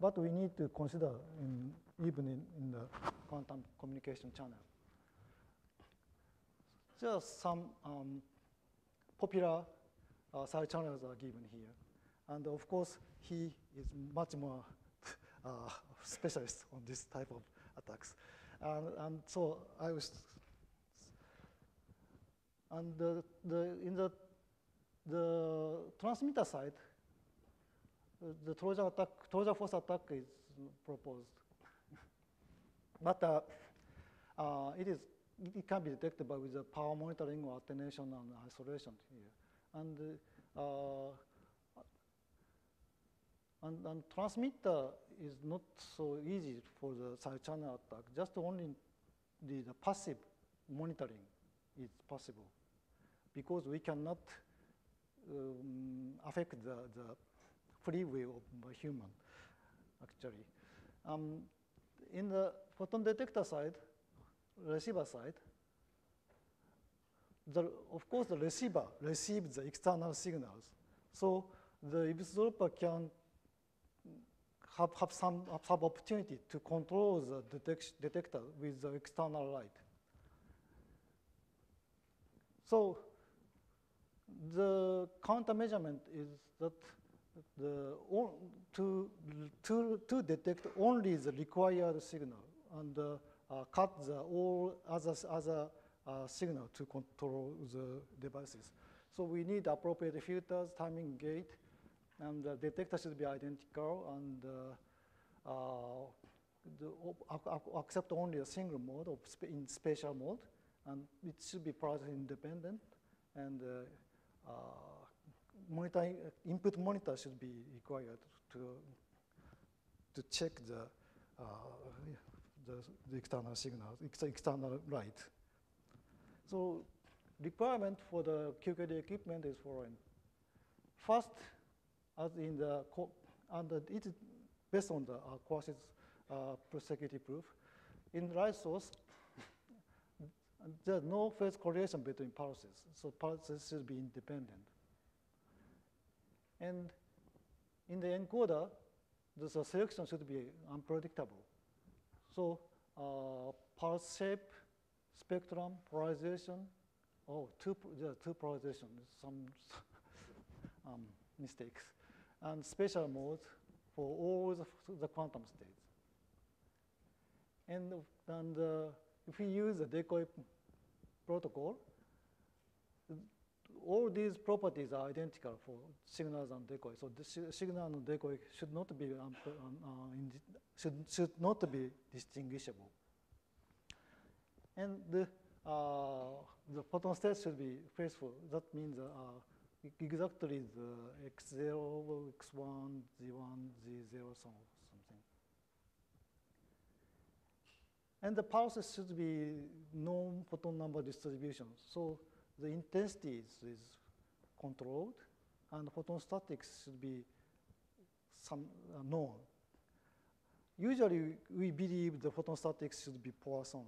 But we need to consider in, even in, in the quantum communication channel. Just some um, popular uh, side channels are given here. And of course, he is much more <laughs> uh, specialist on this type of attacks. And, and so I was, and the, the, in the, the transmitter side, the Trojan attack, Trojan force attack is proposed. <laughs> but uh, uh, it is, it can be detected by with the power monitoring or attenuation and isolation here. And uh, and, and transmitter is not so easy for the side channel attack. Just only the, the passive monitoring is possible. because we cannot um, affect the, the free will of a human, actually. Um, in the photon detector side, receiver side, the, of course the receiver receives the external signals. So the eavesdropper can have, have some, have opportunity to control the detect detector with the external light. So the countermeasurement is that the to, to, to detect only the required signal and uh, uh, cut the all other, other uh, signal to control the devices. So we need appropriate filters, timing gate, and the detector should be identical and uh, uh, accept only a single mode of sp in spatial mode, and it should be process independent, and uh, monitoring, input monitor should be required to, to check the, uh, the, the, external signal, external light. So requirement for the QKD equipment is following. First, as in the, and it is based on the uh, course's uh, prosecutive proof. In light source, there's no phase correlation between pulses, so pulses should be independent. And in the encoder, the selection should be unpredictable. So uh, pulse shape, spectrum, polarization, oh, two, there are two polarizations, some <laughs> um, mistakes, and spatial modes for all the, the quantum states. And, and uh, if we use the decoy protocol, all these properties are identical for signals and decoy. So the signal and decoy should not be um, uh, should should not be distinguishable. And the uh, the photon state should be faithful. That means uh, exactly the x0, x1, z1, z0, something. And the pulses should be known photon number distribution. So the intensity is, controlled, and photon statics should be some uh, known. Usually, we believe the photon statics should be Poisson,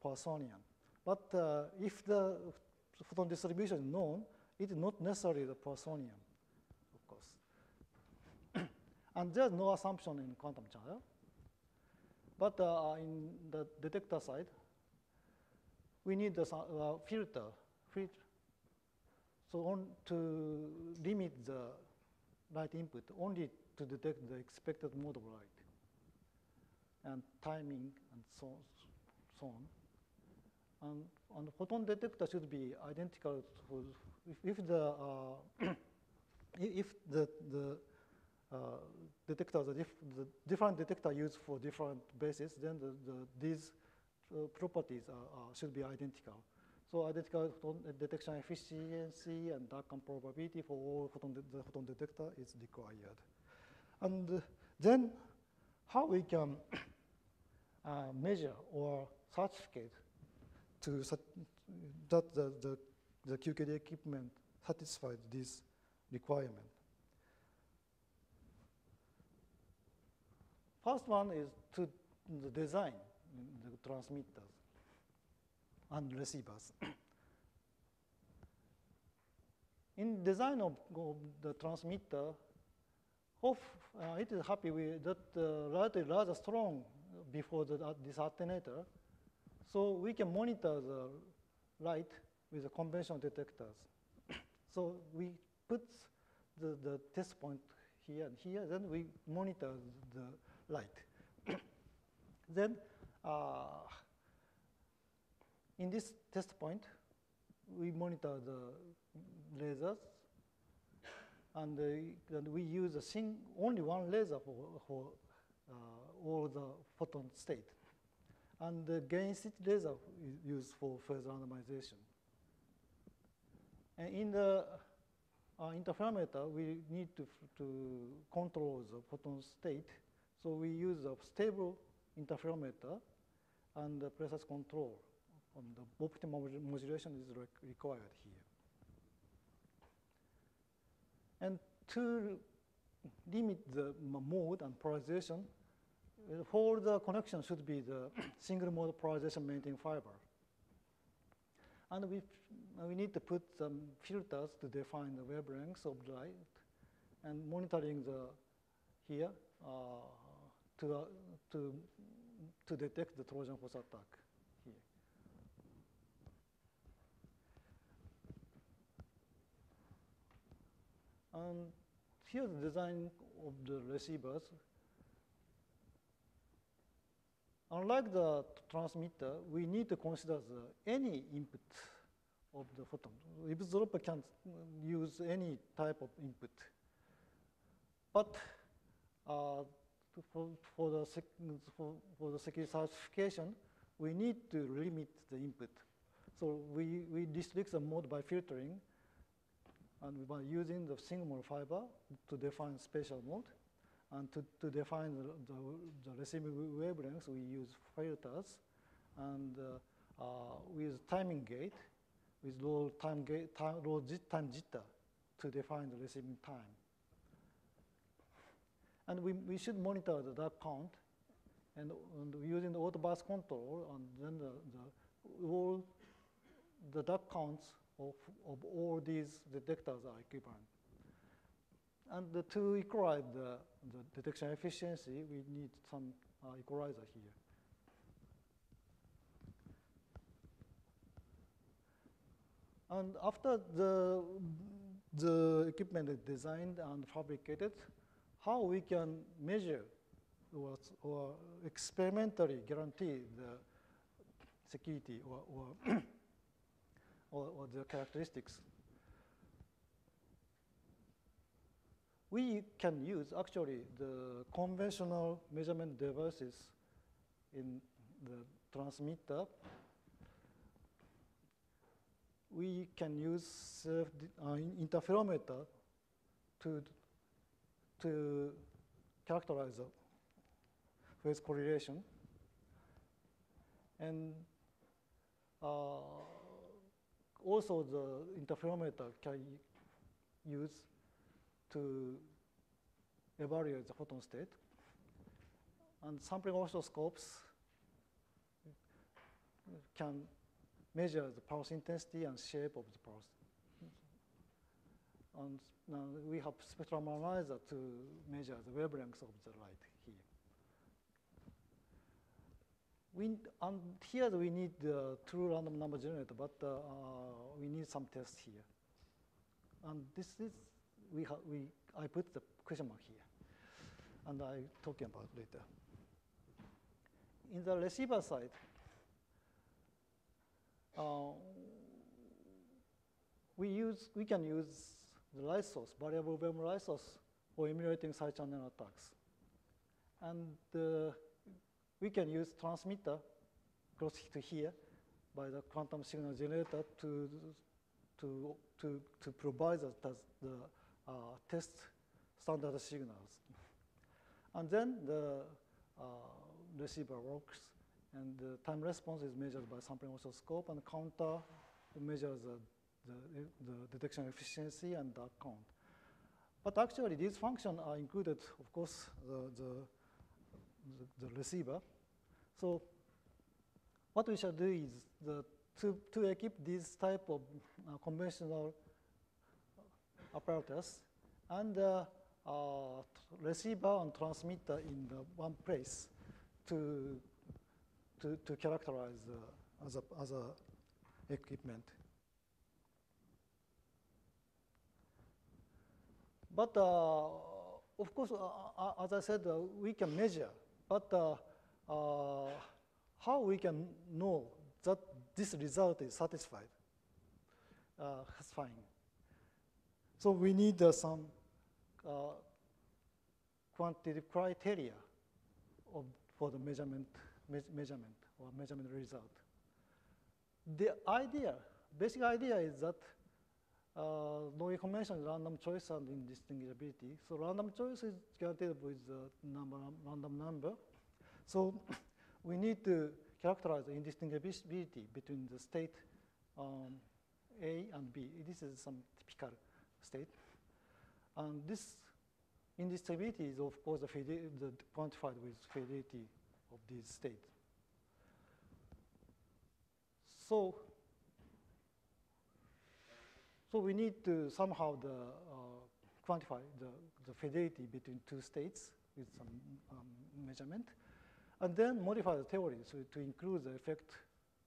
Poissonian. But uh, if the photon distribution is known, it is not necessarily the Poissonian, of course. <coughs> and there's no assumption in quantum channel. But uh, in the detector side, we need the uh, filter filter. So on to limit the light input only to detect the expected mode of light and timing and so, so on. And, and photon detector should be identical for if, if the uh, <coughs> if the the uh, detectors the, the different detector used for different bases, then the, the these uh, properties are, should be identical. So identical detection efficiency and outcome probability for all photon the photon detector is required. And then how we can <coughs> uh, measure or certificate to that the, the, the QKD equipment satisfied this requirement. First one is to design the transmitters and receivers. In design of, of the transmitter, hope uh, it is happy with that uh, rather rather strong before the, uh, this attenuator, so we can monitor the light with the conventional detectors. <coughs> so we put the, the test point here and here, then we monitor the light. <coughs> then uh, in this test point, we monitor the lasers, and, uh, and we use a sing only one laser for, for uh, all the photon state. And the gain switched laser is used for phase randomization. And in the uh, interferometer, we need to, to control the photon state. So we use a stable interferometer and the precise control on the optimal modulation is required here. And to limit the mode and polarization, uh, for the connection should be the <clears throat> single mode polarization maintaining fiber. And we, we need to put some filters to define the wavelengths of light and monitoring the here uh, to, uh, to, to detect the Trojan horse attack here. And here the design of the receivers. Unlike the transmitter, we need to consider the, any input of the photon. Eavesdropper can use any type of input. But uh, for, for, the for, for, the security certification, we need to limit the input. So we, we restrict the mode by filtering and by using the single mode fiber to define spatial mode. And to, to define the, the, the receiving wavelengths, we use filters. And uh, uh, with timing gate, with low time, gate, time, low time jitter to define the receiving time. And we, we should monitor the dark count and, and using the auto burst control, and then the, the, all the dark counts of, of all these detectors are equivalent. And the, to equalize the, the detection efficiency, we need some uh, equalizer here. And after the, the equipment is designed and fabricated, how we can measure or, or experimentally guarantee the security or, or, <clears throat> or, or the characteristics. We can use actually the conventional measurement devices in the transmitter. We can use uh, interferometer to to characterize the phase correlation. And uh, also the interferometer can use to evaluate the photon state. And sampling oscilloscopes can measure the pulse intensity and shape of the pulse. And now we have spectrum analyzer to measure the wavelengths of the light here. We, and here we need the true random number generator, but uh, we need some tests here. And this is, we, we, I put the question mark here, and I talking about later. In the receiver side, uh, we use, we can use the source, variable light source for emulating side channel attacks. And uh, we can use transmitter close to here by the quantum signal generator to, to, to, to provide the, the uh, test standard signals. And then the uh, receiver works, and the time response is measured by sampling oscilloscope, and counter measures the the, the detection efficiency and the count. But actually, these functions are included, of course, the, the, the, the receiver. So what we shall do is the, to, to equip this type of uh, conventional apparatus and uh, uh, receiver and transmitter in the one place to, to, to characterize uh, as, a, as a equipment. But uh, of course, uh, uh, as I said, we can measure, but how we can know that this result is satisfied, satisfying. So we need some quantitative criteria of, for the measurement, me measurement or measurement result. The idea, basic idea is that uh, no combination is random choice and indistinguishability. So random choice is guaranteed with the number, random number. So we need to characterize the indistinguishability between the state um, A and B. This is some typical state. And this indistinguishability is, of course, the, the quantified with fidelity of these states. So, so we need to somehow the, uh, quantify the, the fidelity between two states with some um, measurement, and then modify the theory so to include the effect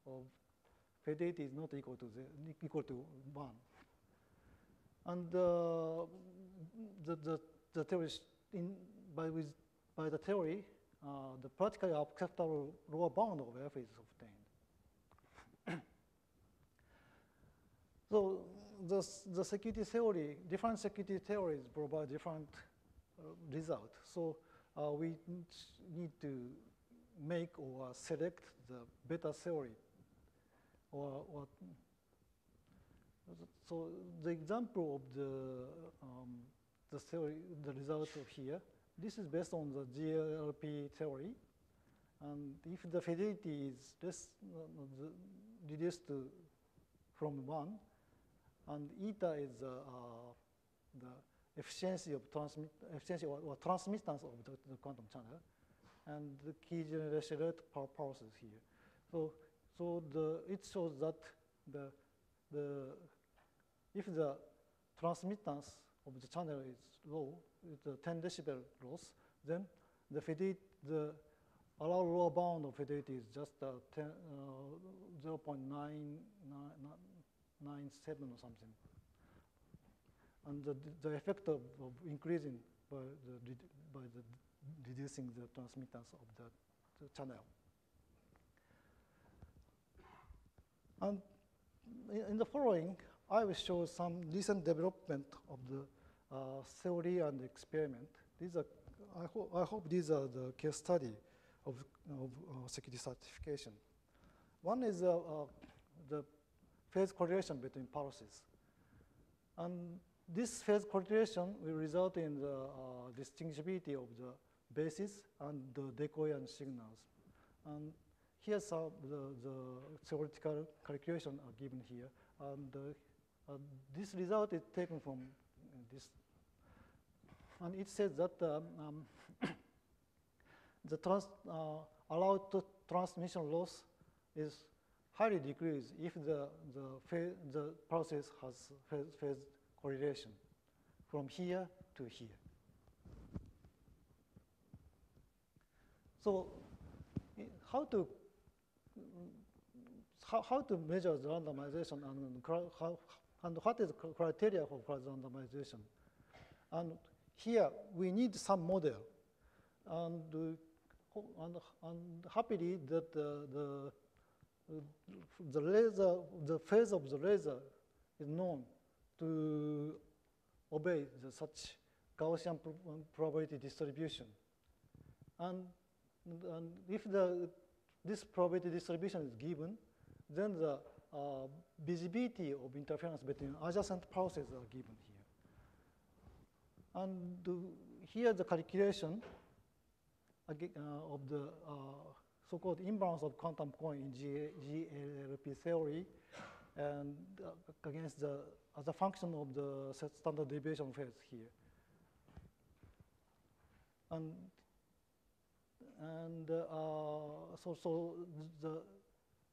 of fidelity is not equal to the, equal to one. And uh, the, the, the theory in, by, with, by the theory, uh, the practically acceptable lower bound of f is obtained. <coughs> so the, the security theory, different security theories provide different uh, result. So uh, we need to make or select the better theory or, or so the example of the um, the theory, the result of here, this is based on the GLP theory, and if the fidelity is less uh, reduced to, from one, and eta is uh, uh, the efficiency of transmit efficiency or, or transmittance of the, the, quantum channel, and the key generation rate per pulses here. So so the it shows that the the if the transmittance of the channel is low, a 10 decibel loss, then the fidelity, the allowed lower bound of fidelity is just uh, 10, uh, 0.997 or something. And the, the effect of, of increasing by the, by the reducing the transmittance of the, the channel. And in the following, I will show some recent development of the uh, theory and experiment. These are, I, ho I hope these are the case study of, of uh, security certification. One is uh, uh the phase correlation between pulses. And this phase correlation will result in the uh, distinguishability of the basis and the decoherent signals. And here's the, the theoretical calculation are given here. And uh, this result is taken from this. And it says that um, um, <coughs> the trans, uh, allowed transmission loss is highly decreased if the, the, the process has phase, phase correlation from here to here. So how to how, how to measure the randomization and how, and what is the criteria for randomization. And here we need some model. And, and, and happily that uh, the, the laser, the phase of the laser is known to obey the such Gaussian probability distribution. And, and if the, this probability distribution is given, then the uh, visibility of interference between adjacent pulses are given here. And here the calculation uh, of the uh, so-called imbalance of quantum coin in GLP theory and uh, against the as a function of the standard deviation phase here. And and uh, so so the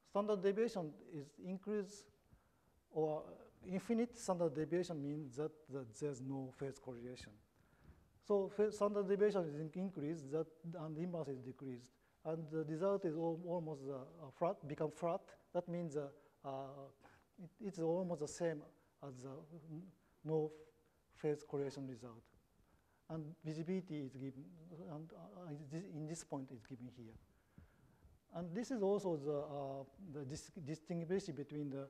standard deviation is increased or infinite standard deviation means that, that there's no phase correlation. So standard deviation is increased that, and imbalance is decreased. And the result is almost uh, flat, become flat. That means uh, uh, it, it's almost the same as the no phase correlation result. And visibility is given, and uh, in this point is given here. And this is also the, uh, the dis distinguishing between the,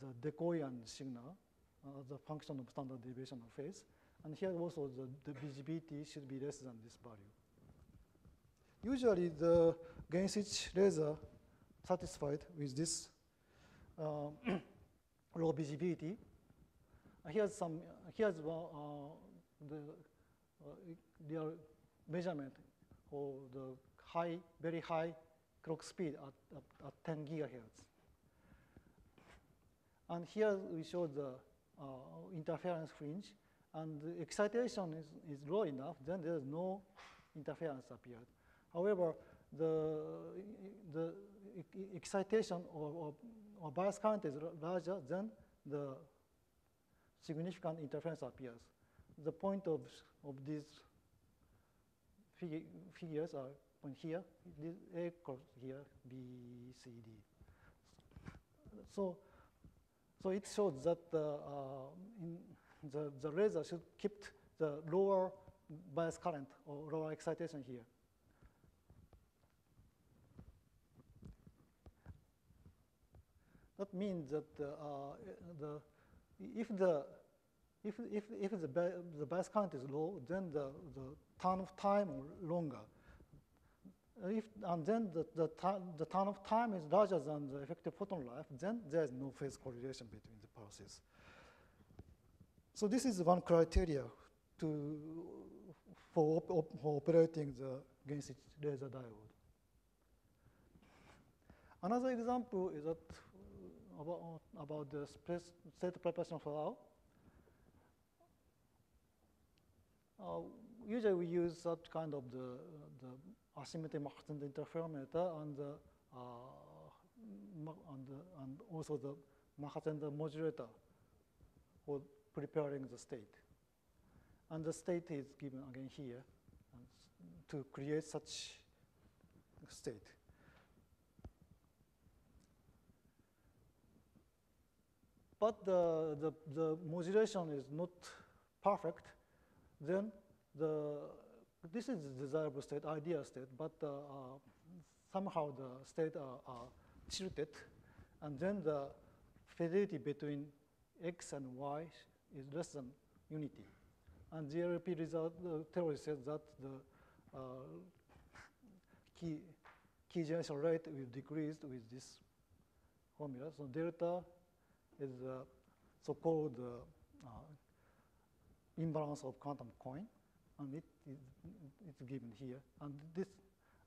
the decoherent signal, the function of standard deviation of phase. And here also the, the visibility should be less than this value. Usually the gain switch laser satisfied with this uh, <clears throat> low visibility. Here's some, here's uh, the uh, real measurement for the high, very high clock speed at, at, at 10 gigahertz. And here we show the uh, interference fringe. and the excitation is, is low enough, then there is no interference appeared. However, the, the excitation or, or, or bias current is larger, than the significant interference appears. The point of, of these fig figures are point here, this A here, B, C, D. So, so it shows that uh, in the, the laser should keep the lower bias current or lower excitation here. That means that uh, the, if the if, if, if the, the bias current is low, then the, the turn of time longer. If, and then the, the, the turn of time is larger than the effective photon life, then there is no phase correlation between the pulses. So this is one criteria to, for, op, op, for operating the gain laser diode. Another example is that about, about the state preparation flow. Uh, usually we use that kind of the, the asymmetric Mach-Zehnder interferometer and, the, uh, and, the, and also the Mach-Zehnder modulator for preparing the state. And the state is given again here to create such state. But the, the, the modulation is not perfect then the, this is the desirable state, ideal state, but uh, uh, somehow the state are, are, tilted, and then the fidelity between x and y is less than unity. And the result the theory says that the uh, key, key generation rate will decrease with this formula. So delta is the so-called uh, imbalance of quantum coin, and it is it's given here. And this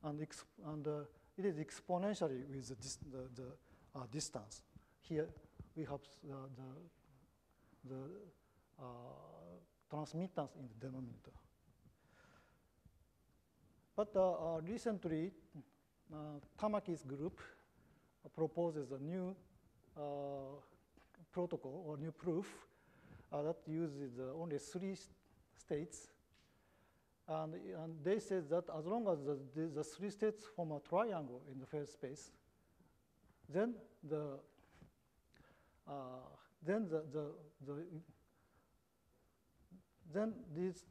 and, and uh, it is exponentially with the, dis the, the uh, distance. Here we have uh, the the uh, transmittance in the denominator. But uh, uh, recently, Tamaki's group proposes a new protocol or new proof uh, that uses uh, only three states. And, and they said that as long as the, the, the, three states form a triangle in the phase space, then the uh, then the, the, the then this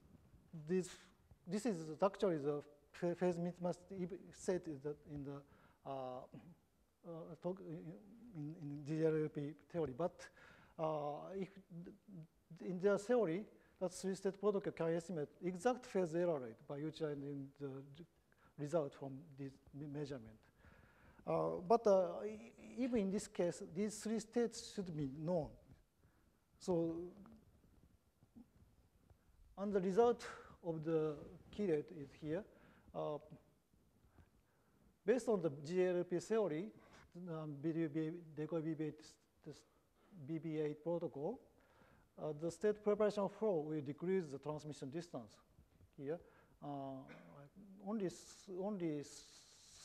this this is actually the phase mismatch set is that in the uh, uh, in, in GLP theory, but uh, if in their theory, that three-state product can estimate exact phase error rate by utilizing the result from this measurement. Uh, but uh, even in this case, these three states should be known. So, and the result of the key rate is here. Uh, based on the GLP theory, um, BB8 BB8 protocol, uh, the state preparation flow will decrease the transmission distance here. Uh, only only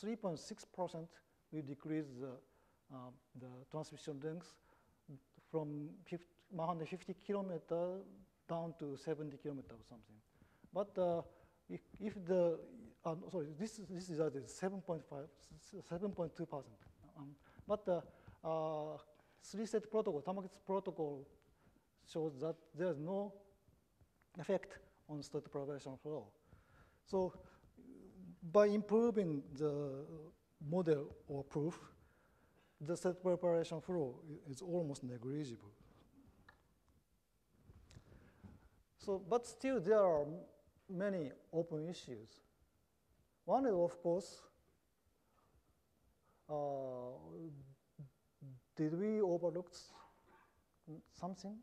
3.6% will decrease the, uh, the transmission length from 50, 150 kilometer down to 70 kilometer or something. But if, if, the, sorry, this, this is 7.5, 7.2%. Um, but uh, three-state protocol, Tamaki's protocol shows that there's no effect on state propagation flow. So by improving the model or proof, the state preparation flow is almost negligible. So, but still there are many open issues. One is, of course, did we overlook something?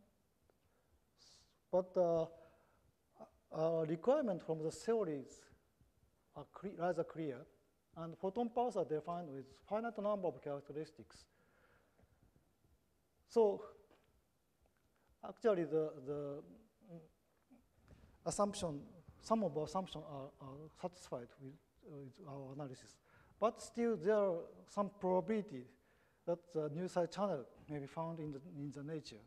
But the uh, requirement from the theories are rather clear, and photon pulse are defined with finite number of characteristics. So actually the, the assumption, some of our assumptions are, are satisfied with, uh, with, our analysis. But still, there are some probability that the new side channel may be found in the, in the nature.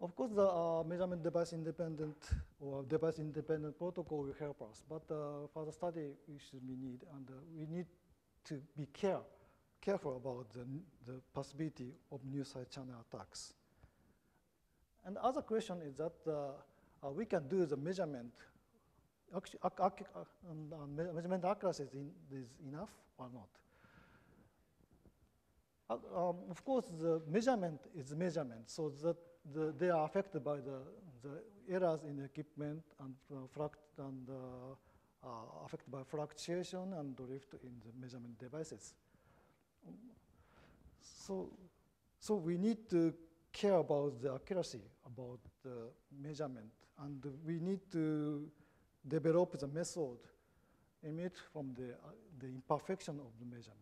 Of course, the uh, measurement device independent or device independent protocol will help us, but uh, further study we should be need, and uh, we need to be care, careful about the, the possibility of new side channel attacks. And the other question is that uh, uh, we can do the measurement, measurement accuracy is, enough or not. Um, of course, the measurement is measurement, so that the, they are affected by the, the errors in the equipment and, uh, and uh, uh, affected by fluctuation and drift in the measurement devices. So, so we need to care about the accuracy about the measurement, and we need to develop the method emit from the, uh, the imperfection of the measurement.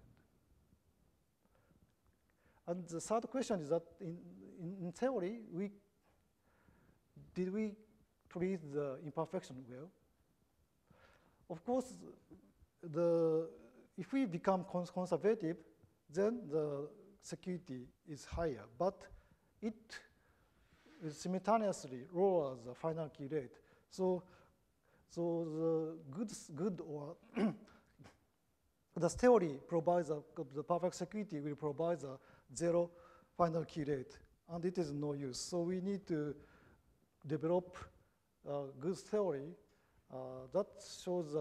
And the third question is that in, in, theory, we, did we treat the imperfection well? Of course, the, if we become cons conservative, then the security is higher, but it simultaneously lowers the final key rate. So, so the good, good or <clears throat> the theory provides a, the perfect security will provide a zero final key rate, and it is no use. So we need to develop a good theory uh, that shows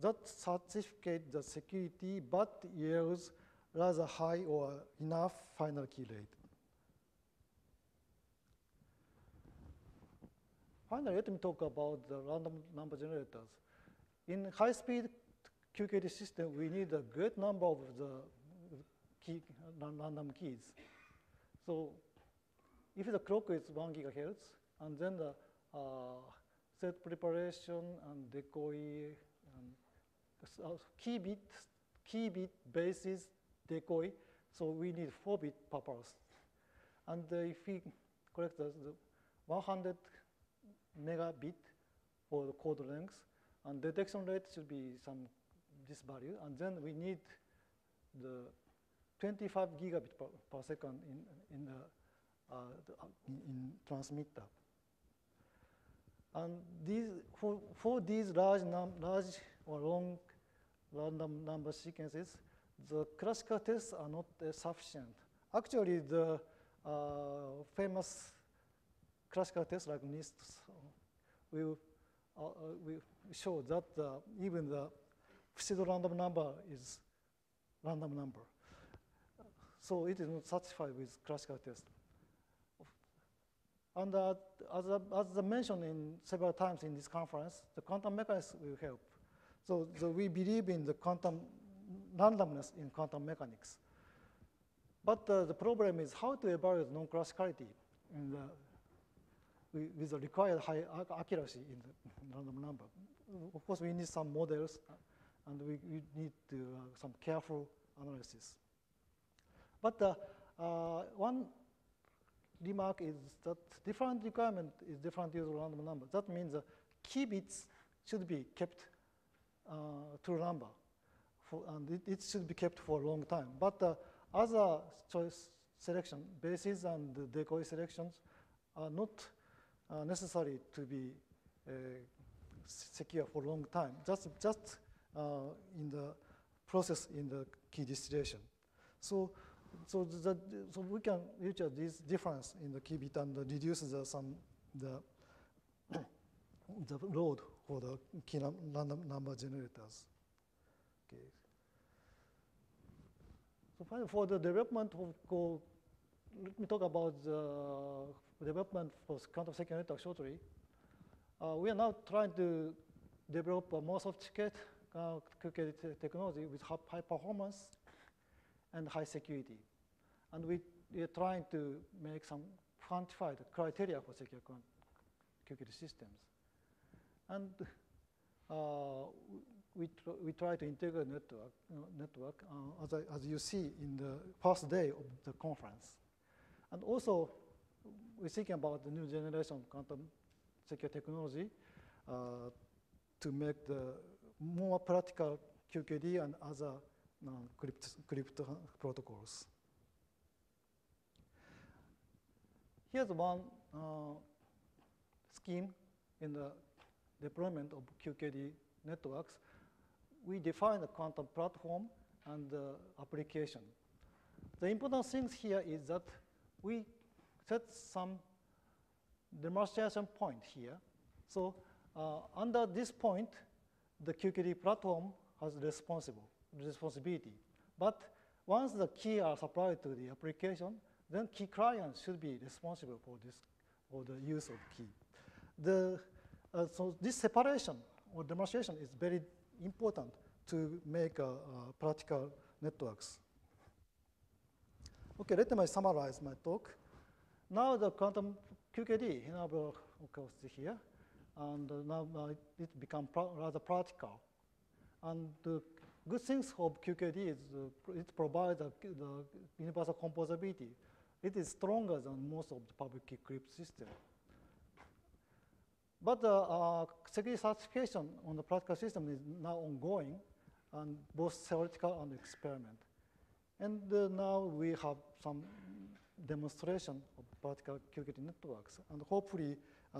that certificate the security but yields rather high or enough final key rate. Finally, let me talk about the random number generators. In high-speed QKD system, we need a great number of the key, random keys. So if the clock is one gigahertz, and then the uh, set preparation and decoy and key bit, key bit basis decoy, so we need four bit per pulse. And uh, if we collect the, the 100 megabit for the code length, and detection rate should be some this value, and then we need the 25 gigabit per, per second in, in, the, uh, the, uh, in, in transmitter. And these, for, for these large, num, large or long random number sequences, the classical tests are not uh, sufficient. Actually, the uh, famous classical tests like NIST will, uh, uh, will show that uh, even the pseudo random number is random number. So it is not satisfied with classical test. And uh, as, as I mentioned in several times in this conference, the quantum mechanics will help. So, so we believe in the quantum randomness in quantum mechanics. But uh, the problem is how to evaluate non-classicality with the required high accuracy in the random number. Of course, we need some models, uh, and we, we need to, uh, some careful analysis. But uh, uh, one remark is that different requirement is different use of random number. That means the key bits should be kept uh, to number, for, and it, it, should be kept for a long time. But uh, other choice selection, bases and decoy selections are not uh, necessary to be uh, secure for a long time, just, just uh, in the process in the key distillation. So so, the, so we can reach this difference in the key bit and reduce the, some the, <coughs> the load for the key random number generators. Okay. So for the development of go, let me talk about the development for quantum secure network shortly. Uh, we are now trying to develop a more sophisticated uh, technology with high performance and high security. And we, we are trying to make some quantified criteria for secure QKD systems. And uh, we, tr we try to integrate network, uh, network uh, as, I, as you see in the first day of the conference. And also, we're thinking about the new generation quantum secure technology uh, to make the more practical QKD and other crypt, crypt protocols. Here's one uh, scheme in the deployment of QKD networks. We define the quantum platform and the application. The important things here is that we set some demarcation point here. So uh, under this point, the QKD platform has responsible responsibility. But once the key are supplied to the application, then key client should be responsible for this, for the use of key. The, uh, so this separation or demarcation is very important to make uh, uh, practical networks. Okay, let me summarize my talk. Now the quantum QKD enable occurs here, and now it becomes rather practical. And the good things of QKD is uh, it provides the universal composability. It is stronger than most of the public key crypt system. But the uh, security certification on the practical system is now ongoing, and both theoretical and experiment. And uh, now we have some demonstration practical QKD networks, and hopefully uh,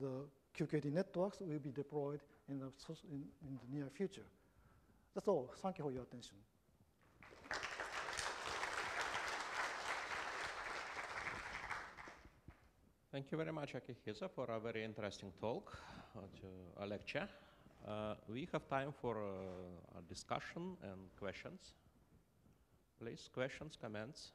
the QKD networks will be deployed in the, in, in the near future. That's all. Thank you for your attention. Thank you very much, Akihisa, for a very interesting talk, uh, a lecture. Uh, we have time for uh, a discussion and questions. Please, questions, comments?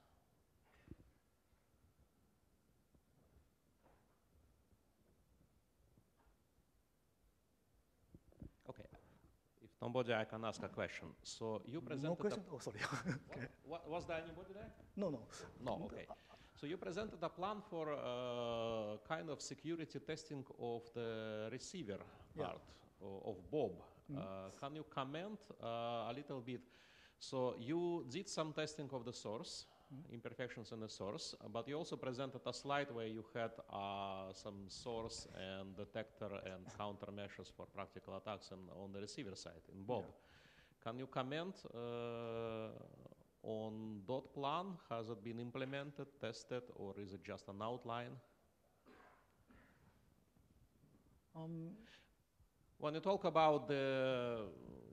Somebody I can ask a question. So you presented. No question. oh, sorry. <laughs> okay. what, was there anybody there? No, no. No. Okay. So you presented a plan for uh, kind of security testing of the receiver yeah. part of, Bob. Mm. Uh, can you comment uh, a little bit? So you did some testing of the source imperfections in the source, but you also presented a slide where you had uh, some source and detector and countermeasures for practical attacks in, on the receiver side in Bob. Yeah. Can you comment uh, on that plan? Has it been implemented, tested, or is it just an outline? Um, when you talk about the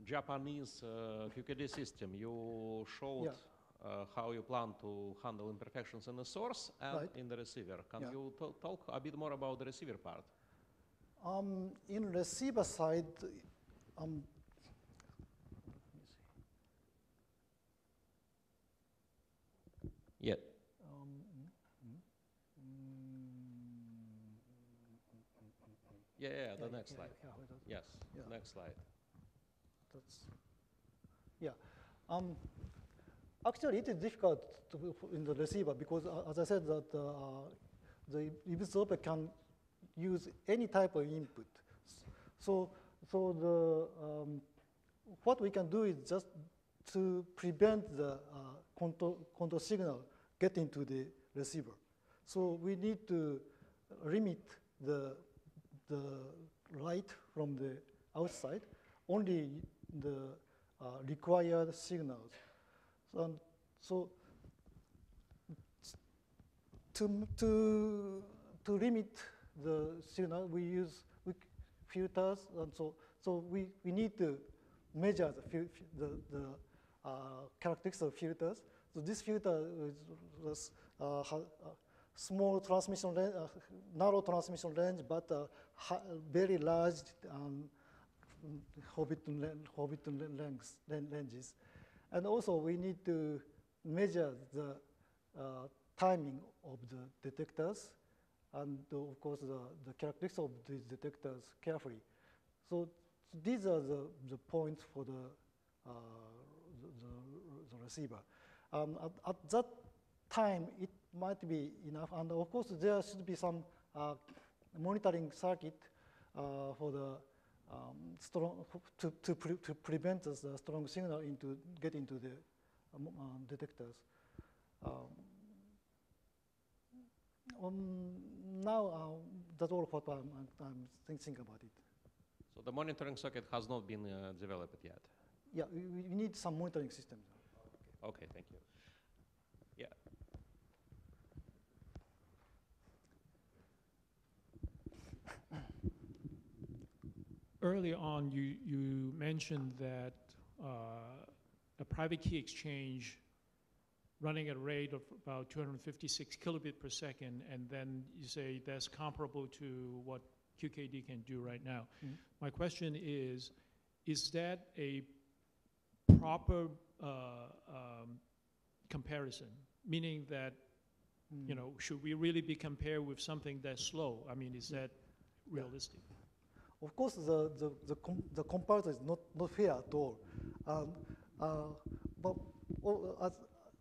Japanese uh, QKD system, you showed yeah uh, how you plan to handle imperfections in the source and right. in the receiver. Can yeah. you talk a bit more about the receiver part? Um, in receiver side, um, Yeah. Um, yeah, yeah, the yeah, next yeah, slide. yes, next slide. That's, yeah. Actually, it is difficult to, in the receiver because, uh, as I said, that uh, the eavesdropper can use any type of input. So, so the um, what we can do is just to prevent the uh, control, control signal getting to the receiver. So we need to limit the the light from the outside, only the uh, required signals. So, so to, to, to limit the signal, we use filters, and so, so we, we need to measure the, the, the uh, characteristics of filters. So this filter is, uh, small transmission range, uh, narrow transmission range, but uh, very large um, Hobbiton, Hobbiton lengths, ranges. And also we need to measure the uh, timing of the detectors and of course the, the characteristics of these detectors carefully. So these are the, the points for the, uh, the, the, receiver. Um, at, at, that time, it might be enough. And of course, there should be some uh, monitoring circuit uh, for the um, strong to, to, pre to prevent the strong signal into get into the um, um, detectors. Um, um now, uh, that's all what I'm, I'm, thinking about it. So the monitoring circuit has not been uh, developed yet. Yeah, we, we need some monitoring system. Okay, thank you. Yeah. Earlier on, you, you mentioned that uh, a private key exchange running at a rate of about 256 kilobit per second, and then you say that's comparable to what QKD can do right now. Mhm. My question is, is that a proper uh, um, comparison? Meaning that, you Mm. know, should we really be compared with something that's slow? I mean, is that Yeah. Of course, the, the, the, com the comparison is not, not fair at all. Um, uh, but as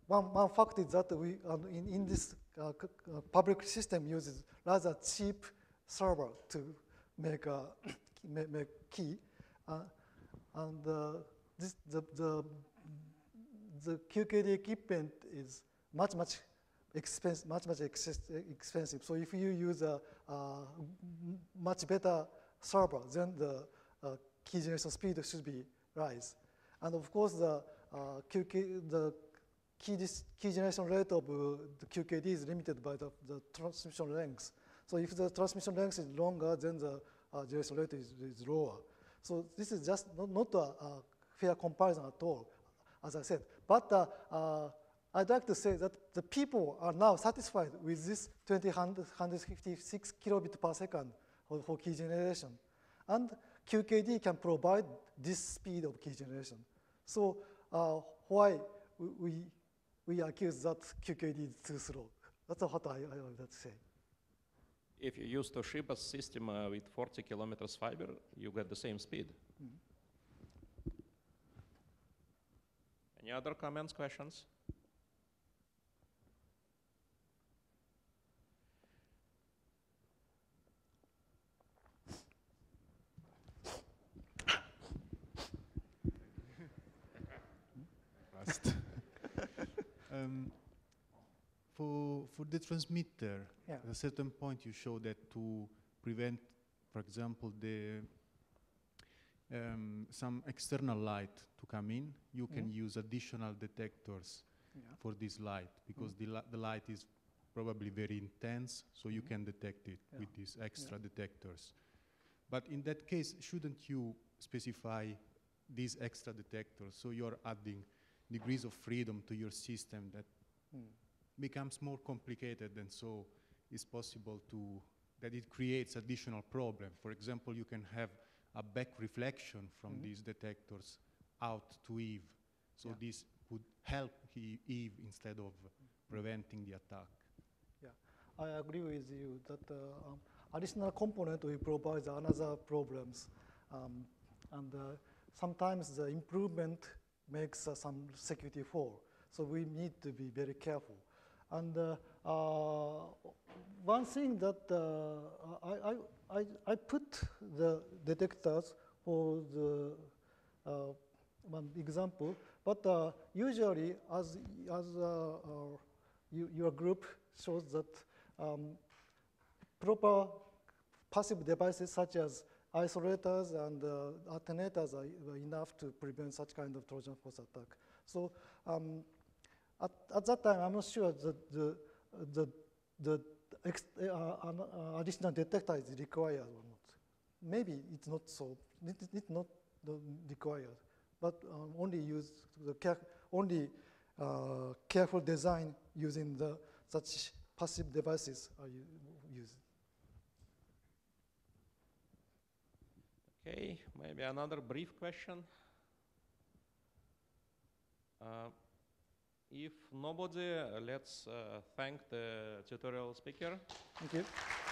one, one fact is that we, um, in, in this uh, uh, public system uses rather cheap server to make a <coughs> make, make key. Uh, and uh, this, the, the, the QKD equipment is much, much expensive, much, much expensive. So if you use a, uh m- much better server, then the uh, key generation speed should be rise. And of course, the uh, QK, the key, key generation rate of uh, the QKD is limited by the, the transmission length. So if the transmission length is longer, then the uh, generation rate is, is lower. So this is just not, not a, a fair comparison at all, as I said. But uh, uh, I'd like to say that the people are now satisfied with this 20, 156 kilobit per second for, for key generation. And QKD can provide this speed of key generation. So uh, why we, we, accuse that QKD is too slow? That's what I, I would say. If you use Toshiba's system uh, with 40 kilometers fiber, you get the same speed. Any other comments, questions? Last. um, for for the transmitter, Yeah. at a certain point you show that to prevent, for example, the um, some external light to come in, you can use additional detectors Yeah. for this light because the, li- the light is probably very intense, so you Mhm. can detect it Yeah. with these extra detectors. But in that case, shouldn't you specify these extra detectors so you're adding degrees of freedom to your system that Mm. Becomes more complicated and so it's possible to that it creates additional problem. For example, you can have a back reflection from Mhm. these detectors out to Eve. So Yeah. this would help he- Eve instead of preventing the attack. I agree with you that uh, um, additional component will provide another problems. Um, and uh, sometimes the improvement makes uh, some security fall. So we need to be very careful. And uh, uh, one thing that uh, I, I, I, put the detectors for the one example, but usually as, as you, your group shows that um, proper passive devices such as isolators and attenuators are are enough to prevent such kind of Trojan horse attack. So um, at, at that time, I'm not sure that the, the, the ex, uh, uh, additional detector is required or not. Maybe it's not so, it, it's not required, but um, only use the care, only uh, careful design using the such passive devices are used. Okay, maybe another brief question. Uh, if nobody, let's uh, thank the tutorial speaker. Thank you.